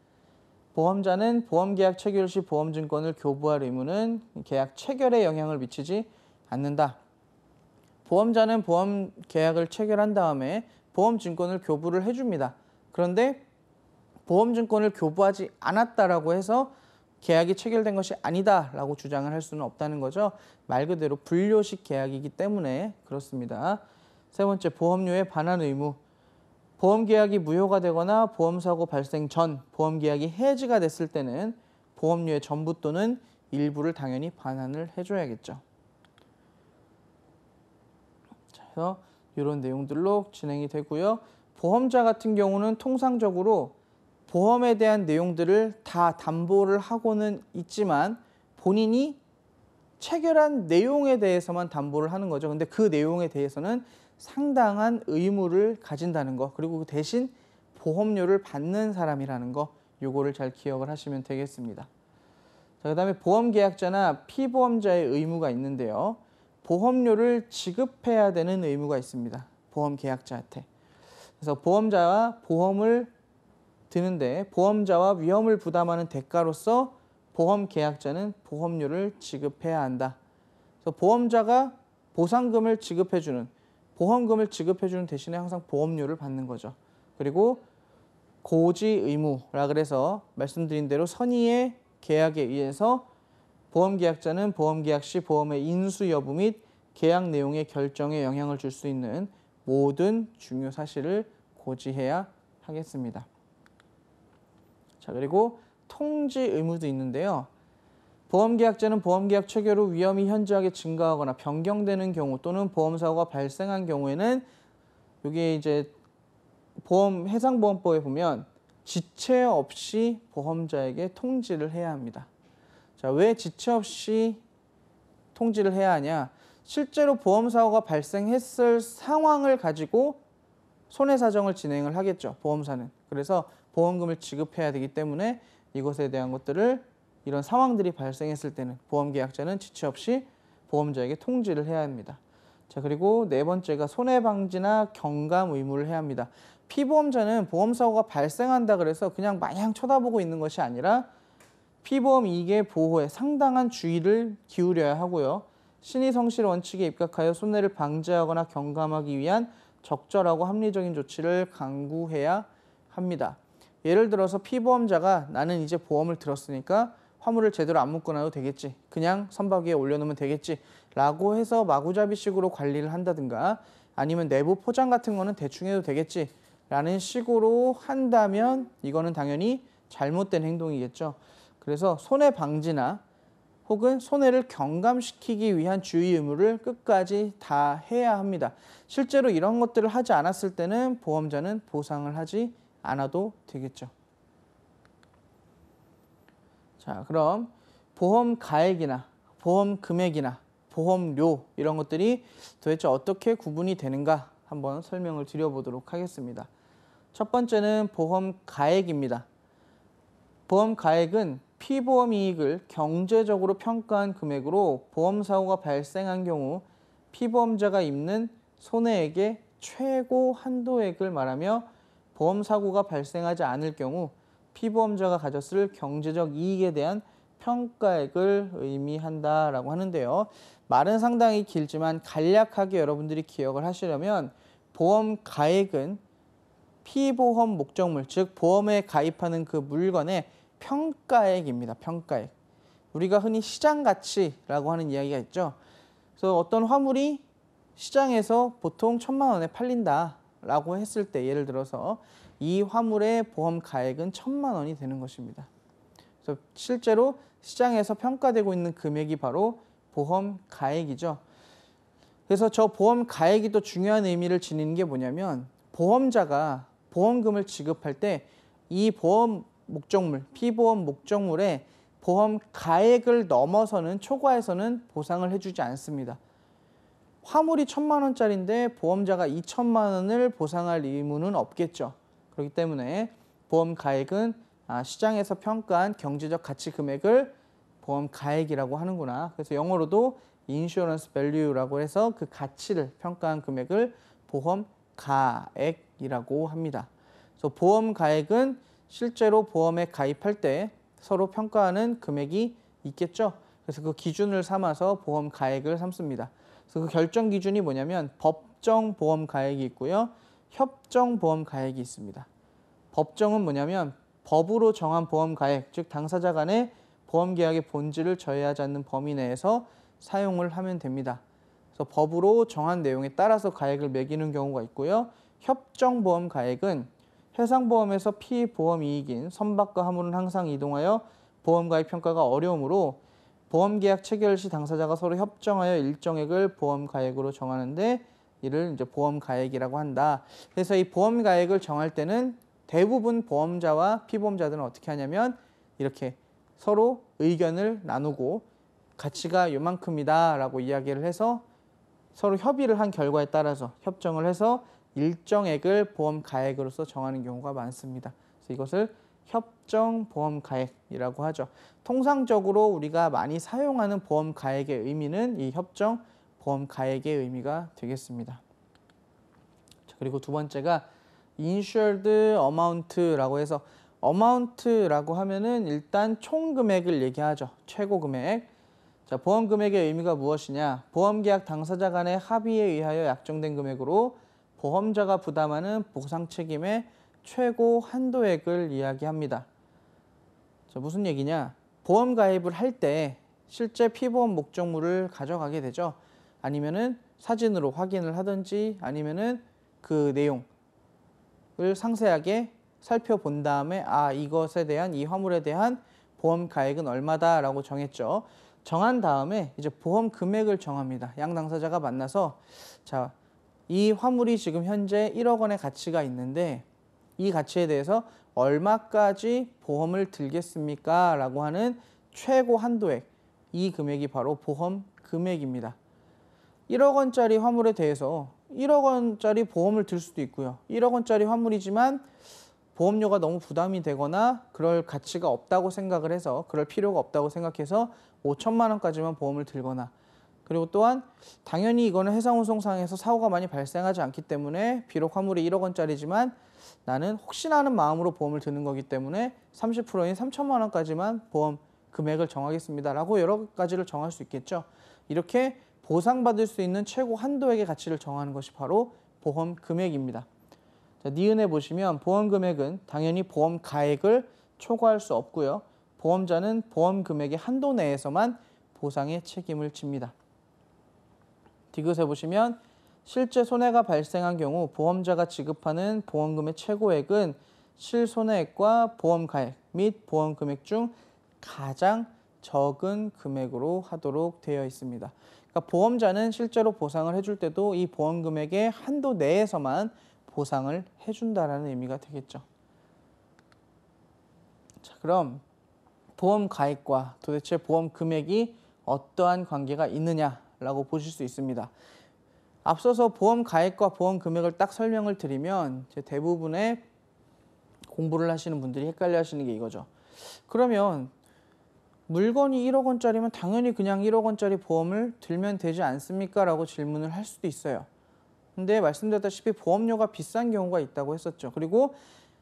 보험자는 보험계약 체결 시 보험증권을 교부할 의무는 계약 체결에 영향을 미치지 않는다. 보험자는 보험 계약을 체결한 다음에 보험증권을 교부를 해줍니다. 그런데 보험증권을 교부하지 않았다라고 해서 계약이 체결된 것이 아니다라고 주장을 할 수는 없다는 거죠. 말 그대로 분료식 계약이기 때문에 그렇습니다. 세 번째 보험료에 반환 의무. 보험 계약이 무효가 되거나 보험 사고 발생 전 보험 계약이 해지가 됐을 때는 보험료의 전부 또는 일부를 당연히 반환을 해줘야겠죠. 자, 그래서 이런 내용들로 진행이 되고요. 보험자 같은 경우는 통상적으로 보험에 대한 내용들을 다 담보를 하고는 있지만 본인이 체결한 내용에 대해서만 담보를 하는 거죠. 근데 그 내용에 대해서는 상당한 의무를 가진다는 거 그리고 그 대신 보험료를 받는 사람이라는 거 요거를 잘 기억을 하시면 되겠습니다. 자, 그 다음에 보험 계약자나 피보험자의 의무가 있는데요. 보험료를 지급해야 되는 의무가 있습니다. 보험 계약자한테. 그래서 보험자와 보험을 드는데 보험자와 위험을 부담하는 대가로서 보험 계약자는 보험료를 지급해야 한다. 그래서 보험자가 보상금을 지급해주는 보험금을 지급해주는 대신에 항상 보험료를 받는 거죠. 그리고 고지 의무라 그래서 말씀드린 대로 선의의 계약에 의해서 보험 계약자는 보험 계약 시 보험의 인수 여부 및 계약 내용의 결정에 영향을 줄 수 있는 모든 중요 사실을 고지해야 하겠습니다. 자, 그리고 통지 의무도 있는데요. 보험계약자는 보험계약 체결 후 위험이 현저하게 증가하거나 변경되는 경우 또는 보험사고가 발생한 경우에는 이게 이제 보험 해상보험법에 보면 지체 없이 보험자에게 통지를 해야 합니다. 자, 왜 지체 없이 통지를 해야 하냐? 실제로 보험사고가 발생했을 상황을 가지고 손해사정을 진행을 하겠죠. 보험사는. 그래서 보험금을 지급해야 되기 때문에 이것에 대한 것들을 이런 상황들이 발생했을 때는 보험계약자는 지체 없이 보험자에게 통지를 해야 합니다. 자 그리고 네 번째가 손해방지나 경감 의무를 해야 합니다. 피보험자는 보험사고가 발생한다 그래서 그냥 마냥 쳐다보고 있는 것이 아니라 피보험 이익의 보호에 상당한 주의를 기울여야 하고요. 신의성실 원칙에 입각하여 손해를 방지하거나 경감하기 위한 적절하고 합리적인 조치를 강구해야 합니다. 예를 들어서 피보험자가 나는 이제 보험을 들었으니까 화물을 제대로 안 묶어놔도 되겠지. 그냥 선박 위에 올려놓으면 되겠지. 라고 해서 마구잡이식으로 관리를 한다든가 아니면 내부 포장 같은 거는 대충 해도 되겠지. 라는 식으로 한다면 이거는 당연히 잘못된 행동이겠죠. 그래서 손해 방지나 혹은 손해를 경감시키기 위한 주의 의무를 끝까지 다 해야 합니다. 실제로 이런 것들을 하지 않았을 때는 보험자는 보상을 하지 않아도 되겠죠. 자, 그럼 보험 가액이나 보험 금액이나 보험료 이런 것들이 도대체 어떻게 구분이 되는가 한번 설명을 드려보도록 하겠습니다. 첫 번째는 보험 가액입니다. 보험 가액은 피보험 이익을 경제적으로 평가한 금액으로 보험 사고가 발생한 경우 피보험자가 입는 손해액의 최고 한도액을 말하며 보험 사고가 발생하지 않을 경우 피보험자가 가졌을 경제적 이익에 대한 평가액을 의미한다라고 하는데요. 말은 상당히 길지만 간략하게 여러분들이 기억을 하시려면 보험 가액은 피보험 목적물, 즉 보험에 가입하는 그 물건의 평가액입니다. 평가액. 우리가 흔히 시장 가치라고 하는 이야기가 있죠. 그래서 어떤 화물이 시장에서 보통 천만 원에 팔린다 라고 했을 때 예를 들어서 이 화물의 보험 가액은 천만 원이 되는 것입니다. 그래서 실제로 시장에서 평가되고 있는 금액이 바로 보험 가액이죠. 그래서 저 보험 가액이 또 중요한 의미를 지니는 게 뭐냐면 보험자가 보험금을 지급할 때 이 보험 목적물, 피보험 목적물에 보험 가액을 넘어서는 초과해서는 보상을 해주지 않습니다. 화물이 천만 원짜리인데 보험자가 이천만 원을 보상할 의무는 없겠죠. 그렇기 때문에 보험 가액은 아, 시장에서 평가한 경제적 가치 금액을 보험 가액이라고 하는구나. 그래서 영어로도 인슈어런스 밸류라고 해서 그 가치를 평가한 금액을 보험 가액이라고 합니다. 그래서 보험 가액은 실제로 보험에 가입할 때 서로 평가하는 금액이 있겠죠. 그래서 그 기준을 삼아서 보험 가액을 삼습니다. 그래서 그 결정 기준이 뭐냐면 법정 보험 가액이 있고요. 협정 보험 가액이 있습니다. 법정은 뭐냐면 법으로 정한 보험 가액, 즉 당사자 간의 보험 계약의 본질을 저해하지 않는 범위 내에서 사용을 하면 됩니다. 그래서 법으로 정한 내용에 따라서 가액을 매기는 경우가 있고요. 협정 보험 가액은 해상보험에서 피보험 이익인 선박과 화물은 항상 이동하여 보험 가액 평가가 어려우므로 보험계약 체결 시 당사자가 서로 협정하여 일정액을 보험가액으로 정하는데 이를 이제 보험가액이라고 한다. 그래서 이 보험가액을 정할 때는 대부분 보험자와 피보험자들은 어떻게 하냐면 이렇게 서로 의견을 나누고 가치가 요만큼이다 라고 이야기를 해서 서로 협의를 한 결과에 따라서 협정을 해서 일정액을 보험 가액으로서 정하는 경우가 많습니다. 그래서 이것을 협정 보험 가액이라고 하죠. 통상적으로 우리가 많이 사용하는 보험 가액의 의미는 이 협정 보험 가액의 의미가 되겠습니다. 그리고 두 번째가 insured amount라고 해서 amount라고 하면은 일단 총 금액을 얘기하죠. 최고 금액. 자, 보험 금액의 의미가 무엇이냐? 보험 계약 당사자 간의 합의에 의하여 약정된 금액으로 보험자가 부담하는 보상 책임의 최고 한도액을 이야기합니다. 자, 무슨 얘기냐? 보험 가입을 할 때 실제 피보험 목적물을 가져가게 되죠. 아니면은 사진으로 확인을 하든지 아니면은 그 내용을 상세하게 살펴본 다음에 아 이것에 대한 이 화물에 대한 보험 가액은 얼마다라고 정했죠. 정한 다음에 이제 보험 금액을 정합니다. 양 당사자가 만나서 자, 이 화물이 지금 현재 1억 원의 가치가 있는데 이 가치에 대해서 얼마까지 보험을 들겠습니까? 라고 하는 최고 한도액 이 금액이 바로 보험 금액입니다. 1억 원짜리 화물에 대해서 1억 원짜리 보험을 들 수도 있고요. 1억 원짜리 화물이지만 보험료가 너무 부담이 되거나 그럴 가치가 없다고 생각을 해서 그럴 필요가 없다고 생각해서 5천만 원까지만 보험을 들거나 그리고 또한 당연히 이거는 해상운송상에서 사고가 많이 발생하지 않기 때문에 비록 화물이 1억 원짜리지만 나는 혹시나 하는 마음으로 보험을 드는 거기 때문에 30%인 3천만 원까지만 보험 금액을 정하겠습니다라고 여러 가지를 정할 수 있겠죠. 이렇게 보상받을 수 있는 최고 한도액의 가치를 정하는 것이 바로 보험 금액입니다. 자, 니은에 보시면 보험 금액은 당연히 보험 가액을 초과할 수 없고요. 보험자는 보험 금액의 한도 내에서만 보상의 책임을 집니다. 디귿에 보시면 실제 손해가 발생한 경우 보험자가 지급하는 보험금의 최고액은 실손해액과 보험가액 및 보험금액 중 가장 적은 금액으로 하도록 되어 있습니다. 그러니까 보험자는 실제로 보상을 해줄 때도 이 보험금액의 한도 내에서만 보상을 해준다라는 의미가 되겠죠. 자, 그럼 보험 가액과 도대체 보험 금액이 어떠한 관계가 있느냐라고 보실 수 있습니다. 앞서서 보험 가액과 보험 금액을 딱 설명을 드리면 대부분의 공부를 하시는 분들이 헷갈려 하시는 게 이거죠. 그러면 물건이 1억 원짜리면 당연히 그냥 1억 원짜리 보험을 들면 되지 않습니까? 라고 질문을 할 수도 있어요. 근데 말씀드렸다시피 보험료가 비싼 경우가 있다고 했었죠. 그리고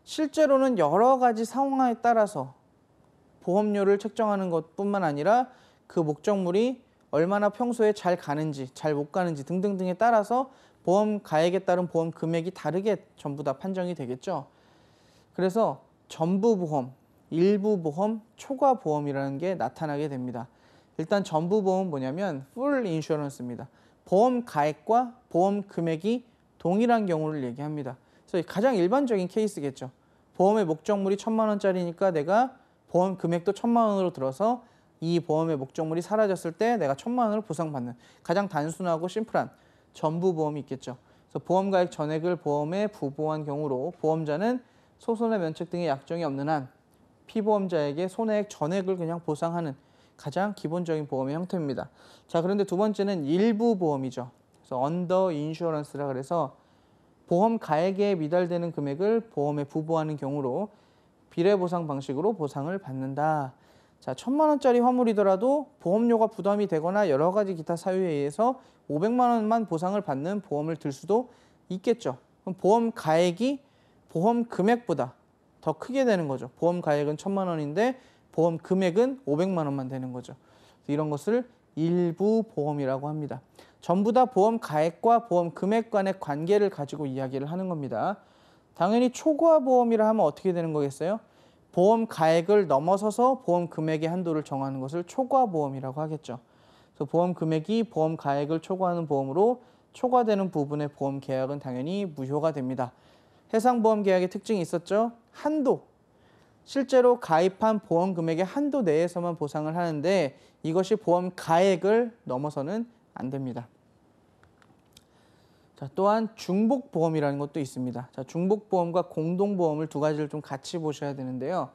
실제로는 여러 가지 상황에 따라서 보험료를 책정하는 것뿐만 아니라 그 목적물이 얼마나 평소에 잘 가는지 잘 못 가는지 등등등에 따라서 보험 가액에 따른 보험 금액이 다르게 전부 다 판정이 되겠죠. 그래서 전부 보험, 일부 보험, 초과 보험이라는 게 나타나게 됩니다. 일단 전부 보험 뭐냐면 full insurance입니다. 보험 가액과 보험 금액이 동일한 경우를 얘기합니다. 그래서 가장 일반적인 케이스겠죠. 보험의 목적물이 천만 원짜리니까 내가 보험 금액도 천만 원으로 들어서 이 보험의 목적물이 사라졌을 때 내가 천만 원을 보상받는 가장 단순하고 심플한 전부 보험이 있겠죠. 그래서 보험가액 전액을 보험에 부보한 경우로 보험자는 소손해 면책 등의 약정이 없는 한 피보험자에게 손해액 전액을 그냥 보상하는 가장 기본적인 보험의 형태입니다. 자, 그런데 두 번째는 일부 보험이죠. 그래서 언더 인슈어런스라 그래서 보험 가액에 미달되는 금액을 보험에 부보하는 경우로 비례 보상 방식으로 보상을 받는다. 자, 천만 원짜리 화물이더라도 보험료가 부담이 되거나 여러 가지 기타 사유에 의해서 500만 원만 보상을 받는 보험을 들 수도 있겠죠. 그럼 보험 가액이 보험 금액보다 더 크게 되는 거죠. 보험 가액은 천만 원인데 보험 금액은 500만 원만 되는 거죠. 이런 것을 일부 보험이라고 합니다. 전부 다 보험 가액과 보험 금액 간의 관계를 가지고 이야기를 하는 겁니다. 당연히 초과 보험이라 하면 어떻게 되는 거겠어요? 보험 가액을 넘어서서 보험 금액의 한도를 정하는 것을 초과 보험이라고 하겠죠. 그래서 보험 금액이 보험 가액을 초과하는 보험으로 초과되는 부분의 보험 계약은 당연히 무효가 됩니다. 해상 보험 계약의 특징이 있었죠. 한도. 실제로 가입한 보험 금액의 한도 내에서만 보상을 하는데 이것이 보험 가액을 넘어서는 안 됩니다. 자, 또한 중복 보험이라는 것도 있습니다. 자, 중복 보험과 공동 보험을 두 가지를 좀 같이 보셔야 되는데요.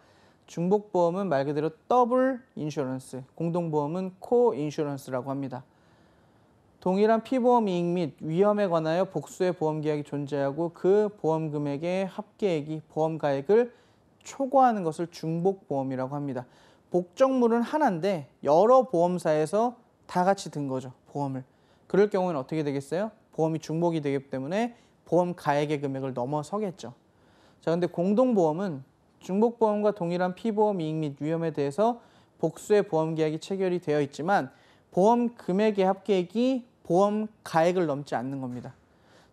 중복 보험은 말 그대로 double insurance, 공동 보험은 co-insurance라고 합니다. 동일한 피보험 이익 및 위험에 관하여 복수의 보험 계약이 존재하고 그 보험 금액의 합계액이 보험 가액을 초과하는 것을 중복 보험이라고 합니다. 복정물은 하나인데 여러 보험사에서 다 같이 든 거죠. 보험을. 그럴 경우는 어떻게 되겠어요? 보험이 중복이 되기 때문에 보험 가액의 금액을 넘어서겠죠. 자, 근데 공동보험은 중복보험과 동일한 피보험 이익 및 위험에 대해서 복수의 보험 계약이 체결이 되어 있지만 보험 금액의 합계액이 보험 가액을 넘지 않는 겁니다.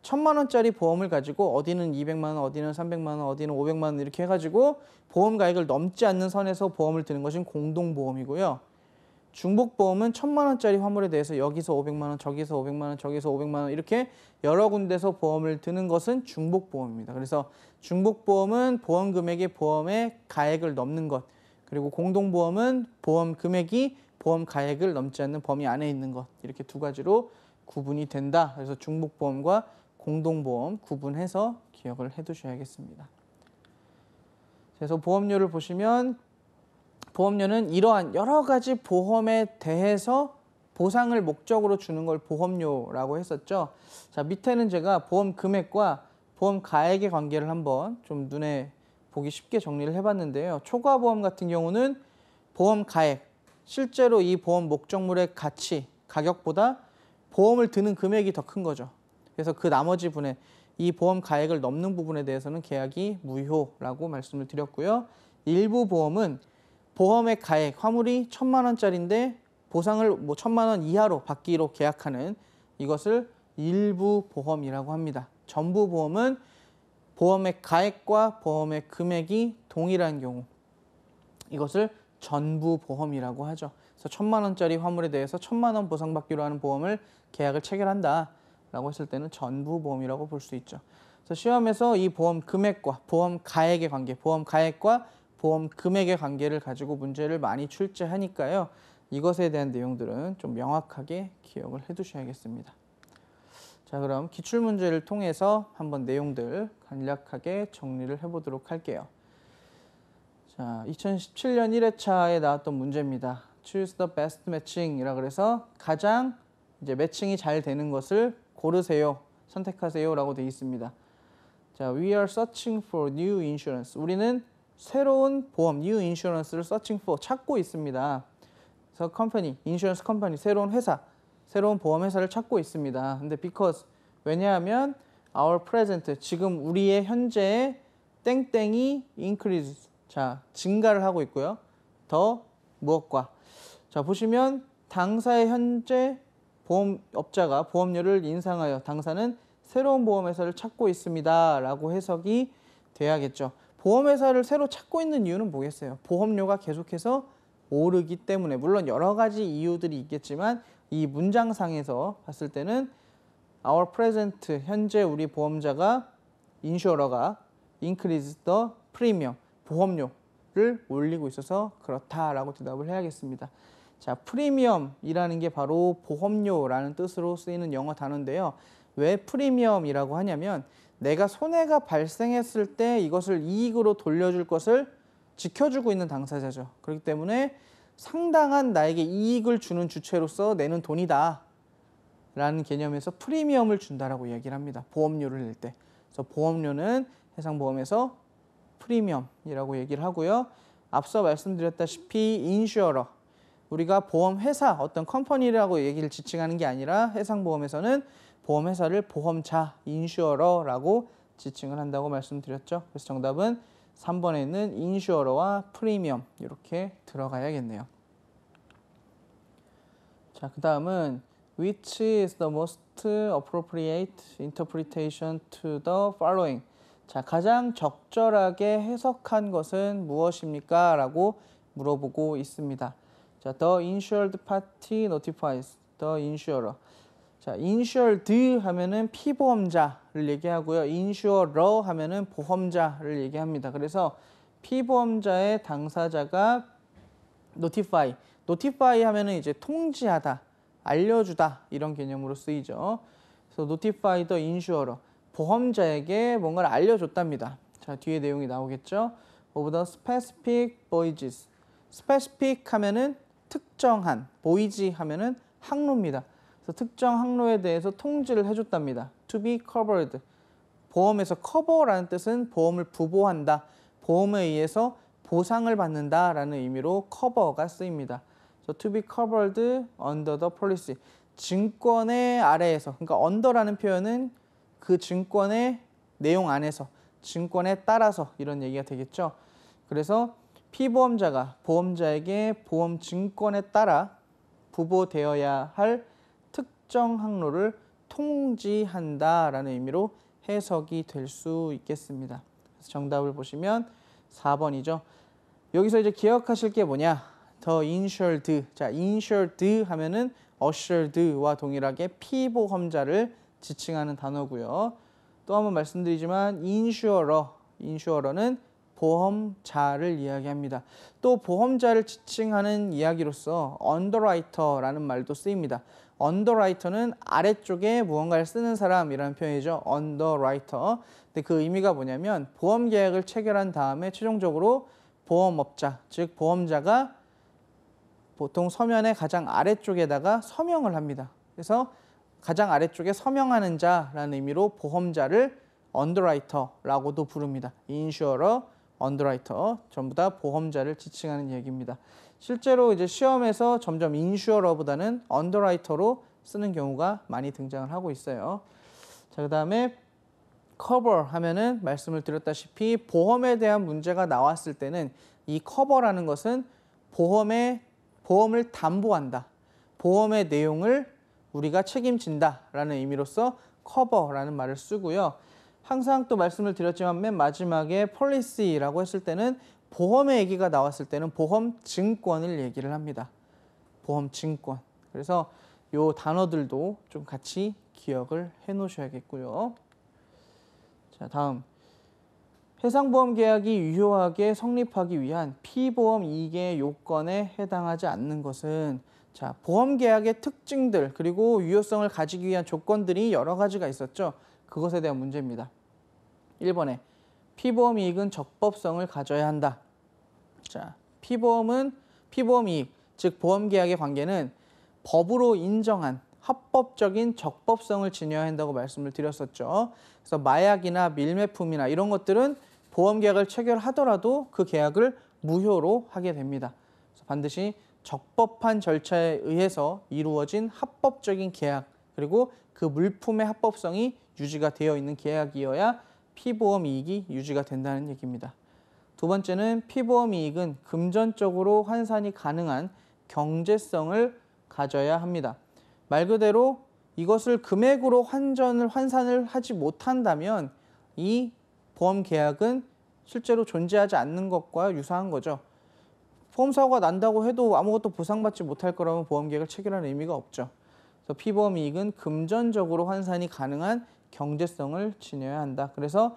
천만 원짜리 보험을 가지고 어디는 200만 원, 어디는 300만 원, 어디는 500만 원 이렇게 해가지고 보험 가액을 넘지 않는 선에서 보험을 드는 것은 공동보험이고요. 중복보험은 천만 원짜리 화물에 대해서 여기서 500만 원, 저기서 500만 원, 저기서 500만 원 이렇게 여러 군데서 보험을 드는 것은 중복보험입니다. 그래서 중복보험은 보험 금액이 보험의 가액을 넘는 것, 그리고 공동보험은 보험 금액이 보험 가액을 넘지 않는 범위 안에 있는 것 이렇게 두 가지로 구분이 된다. 그래서 중복보험과 공동보험 구분해서 기억을 해두셔야겠습니다. 그래서 보험료를 보시면 보험료는 이러한 여러 가지 보험에 대해서 보상을 목적으로 주는 걸 보험료라고 했었죠. 자, 밑에는 제가 보험 금액과 보험 가액의 관계를 한번 좀 눈에 보기 쉽게 정리를 해봤는데요. 초과 보험 같은 경우는 보험 가액, 실제로 이 보험 목적물의 가치, 가격보다 보험을 드는 금액이 더 큰 거죠. 그래서 그 나머지 분에 이 보험 가액을 넘는 부분에 대해서는 계약이 무효라고 말씀을 드렸고요. 일부 보험은 보험의 가액, 화물이 천만 원짜리인데 보상을 뭐 천만 원 이하로 받기로 계약하는 이것을 일부 보험이라고 합니다. 전부 보험은 보험의 가액과 보험의 금액이 동일한 경우 이것을 전부 보험이라고 하죠. 그래서 천만 원짜리 화물에 대해서 천만 원 보상받기로 하는 보험을 계약을 체결한다라고 했을 때는 전부 보험이라고 볼 수 있죠. 그래서 시험에서 이 보험 금액과 보험 가액의 관계, 보험 가액과 보험 금액의 관계를 가지고 문제를 많이 출제하니까요. 이것에 대한 내용들은 좀 명확하게 기억을 해 두셔야겠습니다. 자, 그럼 기출 문제를 통해서 한번 내용들 간략하게 정리를 해 보도록 할게요. 자, 2017년 1회차에 나왔던 문제입니다. Choose the best matching이라 그래서 가장 이제 매칭이 잘 되는 것을 고르세요, 선택하세요 라고 되어 있습니다. 자, we are searching for new insurance. 우리는 새로운 보험, new insurance를 searching for 찾고 있습니다. 그래서 company, insurance company, 새로운 회사, 새로운 보험 회사를 찾고 있습니다. 근데 because 왜냐하면 our present 지금 우리의 현재의 땡땡이 increase 자 증가를 하고 있고요. 더 무엇과 자 보시면 당사의 현재 보험업자가 보험료를 인상하여 당사는 새로운 보험회사를 찾고 있습니다 라고 해석이 돼야겠죠. 보험회사를 새로 찾고 있는 이유는 뭐겠어요? 보험료가 계속해서 오르기 때문에 물론 여러 가지 이유들이 있겠지만 이 문장상에서 봤을 때는 our present 현재 우리 보험자가 인슈어러가 increase the premium 보험료를 올리고 있어서 그렇다라고 대답을 해야겠습니다. 자, 프리미엄이라는 게 바로 보험료라는 뜻으로 쓰이는 영어 단어인데요. 왜 프리미엄이라고 하냐면 내가 손해가 발생했을 때 이것을 이익으로 돌려줄 것을 지켜주고 있는 당사자죠. 그렇기 때문에 상당한 나에게 이익을 주는 주체로서 내는 돈이다. 라는 개념에서 프리미엄을 준다라고 이야기를 합니다. 보험료를 낼 때. 그래서 보험료는 해상보험에서 프리미엄이라고 얘기를 하고요. 앞서 말씀드렸다시피 인슈어러 우리가 보험 회사 어떤 컴퍼니라고 얘기를 지칭하는 게 아니라 해상보험에서는 보험 회사를 보험자 인슈어러라고 지칭을 한다고 말씀드렸죠. 그래서 정답은 3번에 있는 인슈어러와 프리미엄 이렇게 들어가야겠네요. 자, 그 다음은 which is the most appropriate interpretation to the following 자, 가장 적절하게 해석한 것은 무엇입니까? 라고 물어보고 있습니다. 자, the insured party notifies the insurer. 자, insured 하면은 피보험자를 얘기하고요. insurer 하면은 보험자를 얘기합니다. 그래서 피보험자의 당사자가 notify, notify 하면은 이제 통지하다, 알려주다 이런 개념으로 쓰이죠. 그래서 notify the insurer, 보험자에게 뭔가를 알려줬답니다. 자, 뒤에 내용이 나오겠죠. of the specific voyages. specific 하면은 특정한, voyage 하면은 항로입니다. 그래서 특정 항로에 대해서 통지를 해줬답니다. to be covered. 보험에서 cover라는 뜻은 보험을 부보한다. 보험에 의해서 보상을 받는다라는 의미로 cover가 쓰입니다. So to be covered under the policy. 증권의 아래에서, 그러니까 under라는 표현은 그 증권의 내용 안에서, 증권에 따라서 이런 얘기가 되겠죠. 그래서 피보험자가 보험자에게 보험 증권에 따라 부보되어야 할 특정 항로를 통지한다라는 의미로 해석이 될 수 있겠습니다. 그래서 정답을 보시면 4번이죠. 여기서 이제 기억하실 게 뭐냐? 더 insured. 자, insured 하면은 assured와 동일하게 피보험자를 지칭하는 단어고요. 또 한 번 말씀드리지만 insurer, insurer는 보험자를 이야기합니다. 또 보험자를 지칭하는 이야기로서 underwriter라는 말도 쓰입니다. Underwriter는 아래쪽에 무언가를 쓰는 사람이라는 표현이죠. underwriter. 근데 그 의미가 뭐냐면 보험 계약을 체결한 다음에 최종적으로 보험업자, 즉 보험자가 보통 서면의 가장 아래쪽에다가 서명을 합니다. 그래서 가장 아래쪽에 서명하는 자라는 의미로 보험자를 underwriter라고도 부릅니다. insurer, underwriter 전부 다 보험자를 지칭하는 얘기입니다. 실제로 이제 시험에서 점점 insurer보다는 underwriter로 쓰는 경우가 많이 등장을 하고 있어요. 자, 그다음에 커버 하면은 말씀을 드렸다시피 보험에 대한 문제가 나왔을 때는 이 cover라는 것은 보험의 보험을 담보한다. 보험의 내용을 우리가 책임진다라는 의미로서 커버라는 말을 쓰고요. 항상 또 말씀을 드렸지만 맨 마지막에 policy라고 했을 때는 보험의 얘기가 나왔을 때는 보험 증권을 얘기를 합니다. 보험 증권. 그래서 요 단어들도 좀 같이 기억을 해 놓으셔야겠고요. 자, 다음. 해상보험 계약이 유효하게 성립하기 위한 피보험 이익의 요건에 해당하지 않는 것은 자, 보험 계약의 특징들 그리고 유효성을 가지기 위한 조건들이 여러 가지가 있었죠. 그것에 대한 문제입니다. 1번에 피보험 이익은 적법성을 가져야 한다. 자, 피보험은 피보험 이익, 즉 보험 계약의 관계는 법으로 인정한 합법적인 적법성을 지녀야 한다고 말씀을 드렸었죠. 그래서 마약이나 밀매품이나 이런 것들은 보험 계약을 체결하더라도 그 계약을 무효로 하게 됩니다. 그래서 반드시 적법한 절차에 의해서 이루어진 합법적인 계약 그리고 그 물품의 합법성이 유지가 되어 있는 계약이어야 피보험 이익이 유지가 된다는 얘기입니다. 두 번째는 피보험 이익은 금전적으로 환산이 가능한 경제성을 가져야 합니다. 말 그대로 이것을 금액으로 환전을 환산을 하지 못한다면 이 보험 계약은 실제로 존재하지 않는 것과 유사한 거죠. 보험 사고가 난다고 해도 아무것도 보상받지 못할 거라면 보험 계약을 체결하는 의미가 없죠. 그래서 피보험 이익은 금전적으로 환산이 가능한 경제성을 지녀야 한다. 그래서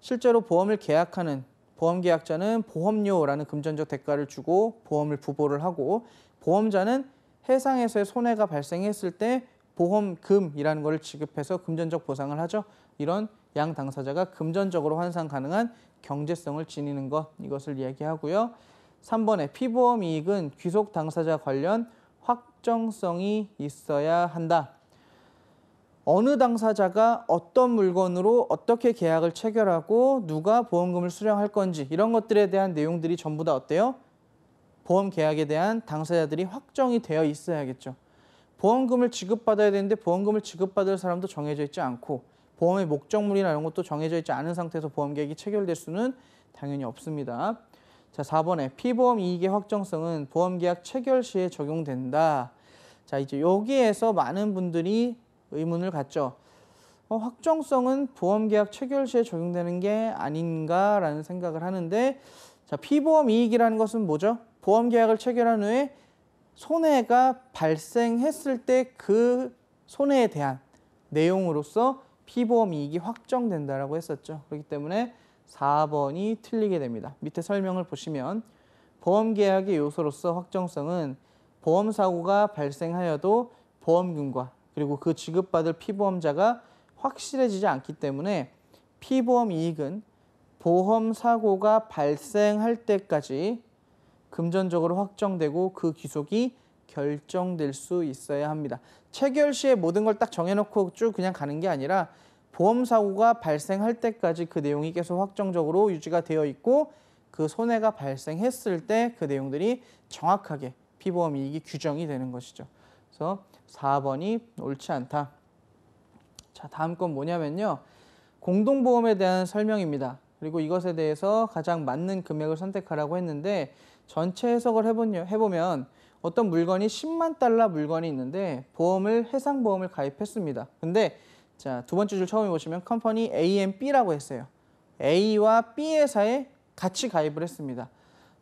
실제로 보험을 계약하는 보험 계약자는 보험료라는 금전적 대가를 주고 보험을 부보를 하고 보험자는 해상에서의 손해가 발생했을 때 보험금이라는 것을 지급해서 금전적 보상을 하죠. 이런 양 당사자가 금전적으로 환산 가능한 경제성을 지니는 것 이것을 이야기하고요. 3번에 피보험 이익은 귀속 당사자 관련 확정성이 있어야 한다. 어느 당사자가 어떤 물건으로 어떻게 계약을 체결하고 누가 보험금을 수령할 건지 이런 것들에 대한 내용들이 전부 다 어때요? 보험 계약에 대한 당사자들이 확정이 되어 있어야겠죠. 보험금을 지급받아야 되는데 보험금을 지급받을 사람도 정해져 있지 않고 보험의 목적물이나 이런 것도 정해져 있지 않은 상태에서 보험 계약이 체결될 수는 당연히 없습니다. 자, 4번에 피보험 이익의 확정성은 보험 계약 체결 시에 적용된다. 자, 이제 여기에서 많은 분들이 의문을 갖죠. 어, 확정성은 보험계약 체결 시에 적용되는 게 아닌가라는 생각을 하는데 자, 피보험 이익이라는 것은 뭐죠? 보험계약을 체결한 후에 손해가 발생했을 때 그 손해에 대한 내용으로서 피보험 이익이 확정된다라고 했었죠. 그렇기 때문에 4번이 틀리게 됩니다. 밑에 설명을 보시면 보험계약의 요소로서 확정성은 보험사고가 발생하여도 보험금과 그리고 그 지급받을 피보험자가 확실해지지 않기 때문에 피보험 이익은 보험 사고가 발생할 때까지 금전적으로 확정되고 그 귀속이 결정될 수 있어야 합니다. 체결 시에 모든 걸 딱 정해놓고 쭉 그냥 가는 게 아니라 보험 사고가 발생할 때까지 그 내용이 계속 확정적으로 유지가 되어 있고 그 손해가 발생했을 때 그 내용들이 정확하게 피보험 이익이 규정이 되는 것이죠. 그래서 4번이 옳지 않다. 자, 다음 건 뭐냐면요. 공동보험에 대한 설명입니다. 그리고 이것에 대해서 가장 맞는 금액을 선택하라고 했는데 전체 해석을 해보면 어떤 물건이 10만 달러 물건이 있는데 보험을 해상보험을 가입했습니다. 근데 자, 두 번째 줄 처음에 보시면 Company A and B라고 했어요. A와 B 회사에 같이 가입을 했습니다.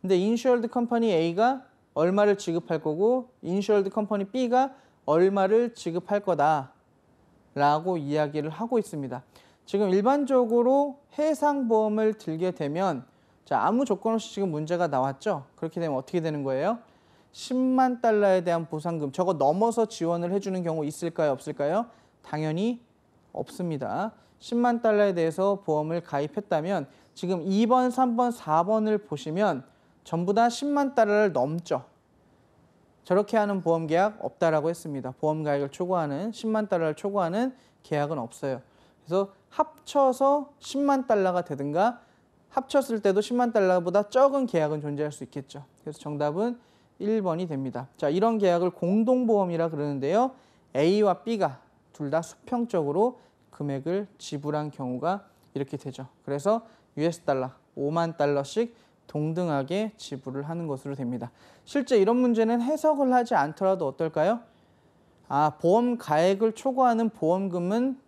근데 insured Company A가 얼마를 지급할 거고 insured Company B가 얼마를 지급할 거다라고 이야기를 하고 있습니다. 지금 일반적으로 해상보험을 들게 되면 자 아무 조건 없이 지금 문제가 나왔죠. 그렇게 되면 어떻게 되는 거예요? 10만 달러에 대한 보상금 저거 넘어서 지원을 해주는 경우 있을까요? 없을까요? 당연히 없습니다. 10만 달러에 대해서 보험을 가입했다면 지금 2번, 3번, 4번을 보시면 전부 다 10만 달러를 넘죠. 저렇게 하는 보험 계약 없다라고 했습니다. 보험 가액을 초과하는 10만 달러를 초과하는 계약은 없어요. 그래서 합쳐서 10만 달러가 되든가 합쳤을 때도 10만 달러보다 적은 계약은 존재할 수 있겠죠. 그래서 정답은 1번이 됩니다. 자, 이런 계약을 공동보험이라 그러는데요. A와 B가 둘 다 수평적으로 금액을 지불한 경우가 이렇게 되죠. 그래서 US 달러 5만 달러씩 동등하게 지불을 하는 것으로 됩니다. 실제 이런 문제는 해석을 하지 않더라도 어떨까요? 아, 보험 가액을 초과하는 보험금은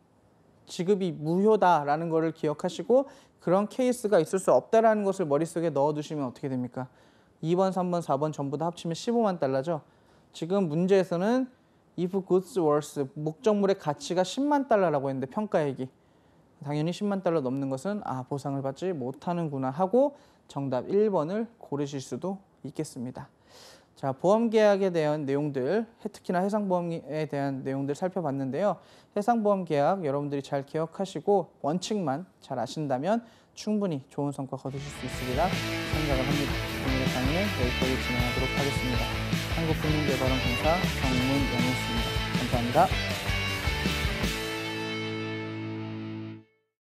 지급이 무효다라는 것을 기억하시고 그런 케이스가 있을 수 없다라는 것을 머릿속에 넣어두시면 어떻게 됩니까? 2번, 3번, 4번 전부 다 합치면 15만 달러죠. 지금 문제에서는 if goods worth 목적물의 가치가 10만 달러라고 했는데 평가액이 당연히 10만 달러 넘는 것은 아 보상을 받지 못하는구나 하고 정답 1번을 고르실 수도 있겠습니다. 자, 보험 계약에 대한 내용들, 특히나 해상보험에 대한 내용들 살펴봤는데요. 해상보험 계약 여러분들이 잘 기억하시고 원칙만 잘 아신다면 충분히 좋은 성과 거두실 수 있으리라 생각을 합니다. 오늘의 강의는 여기까지 진행하도록 하겠습니다. 한국국민개발원공사 정문영이었습니다. 감사합니다.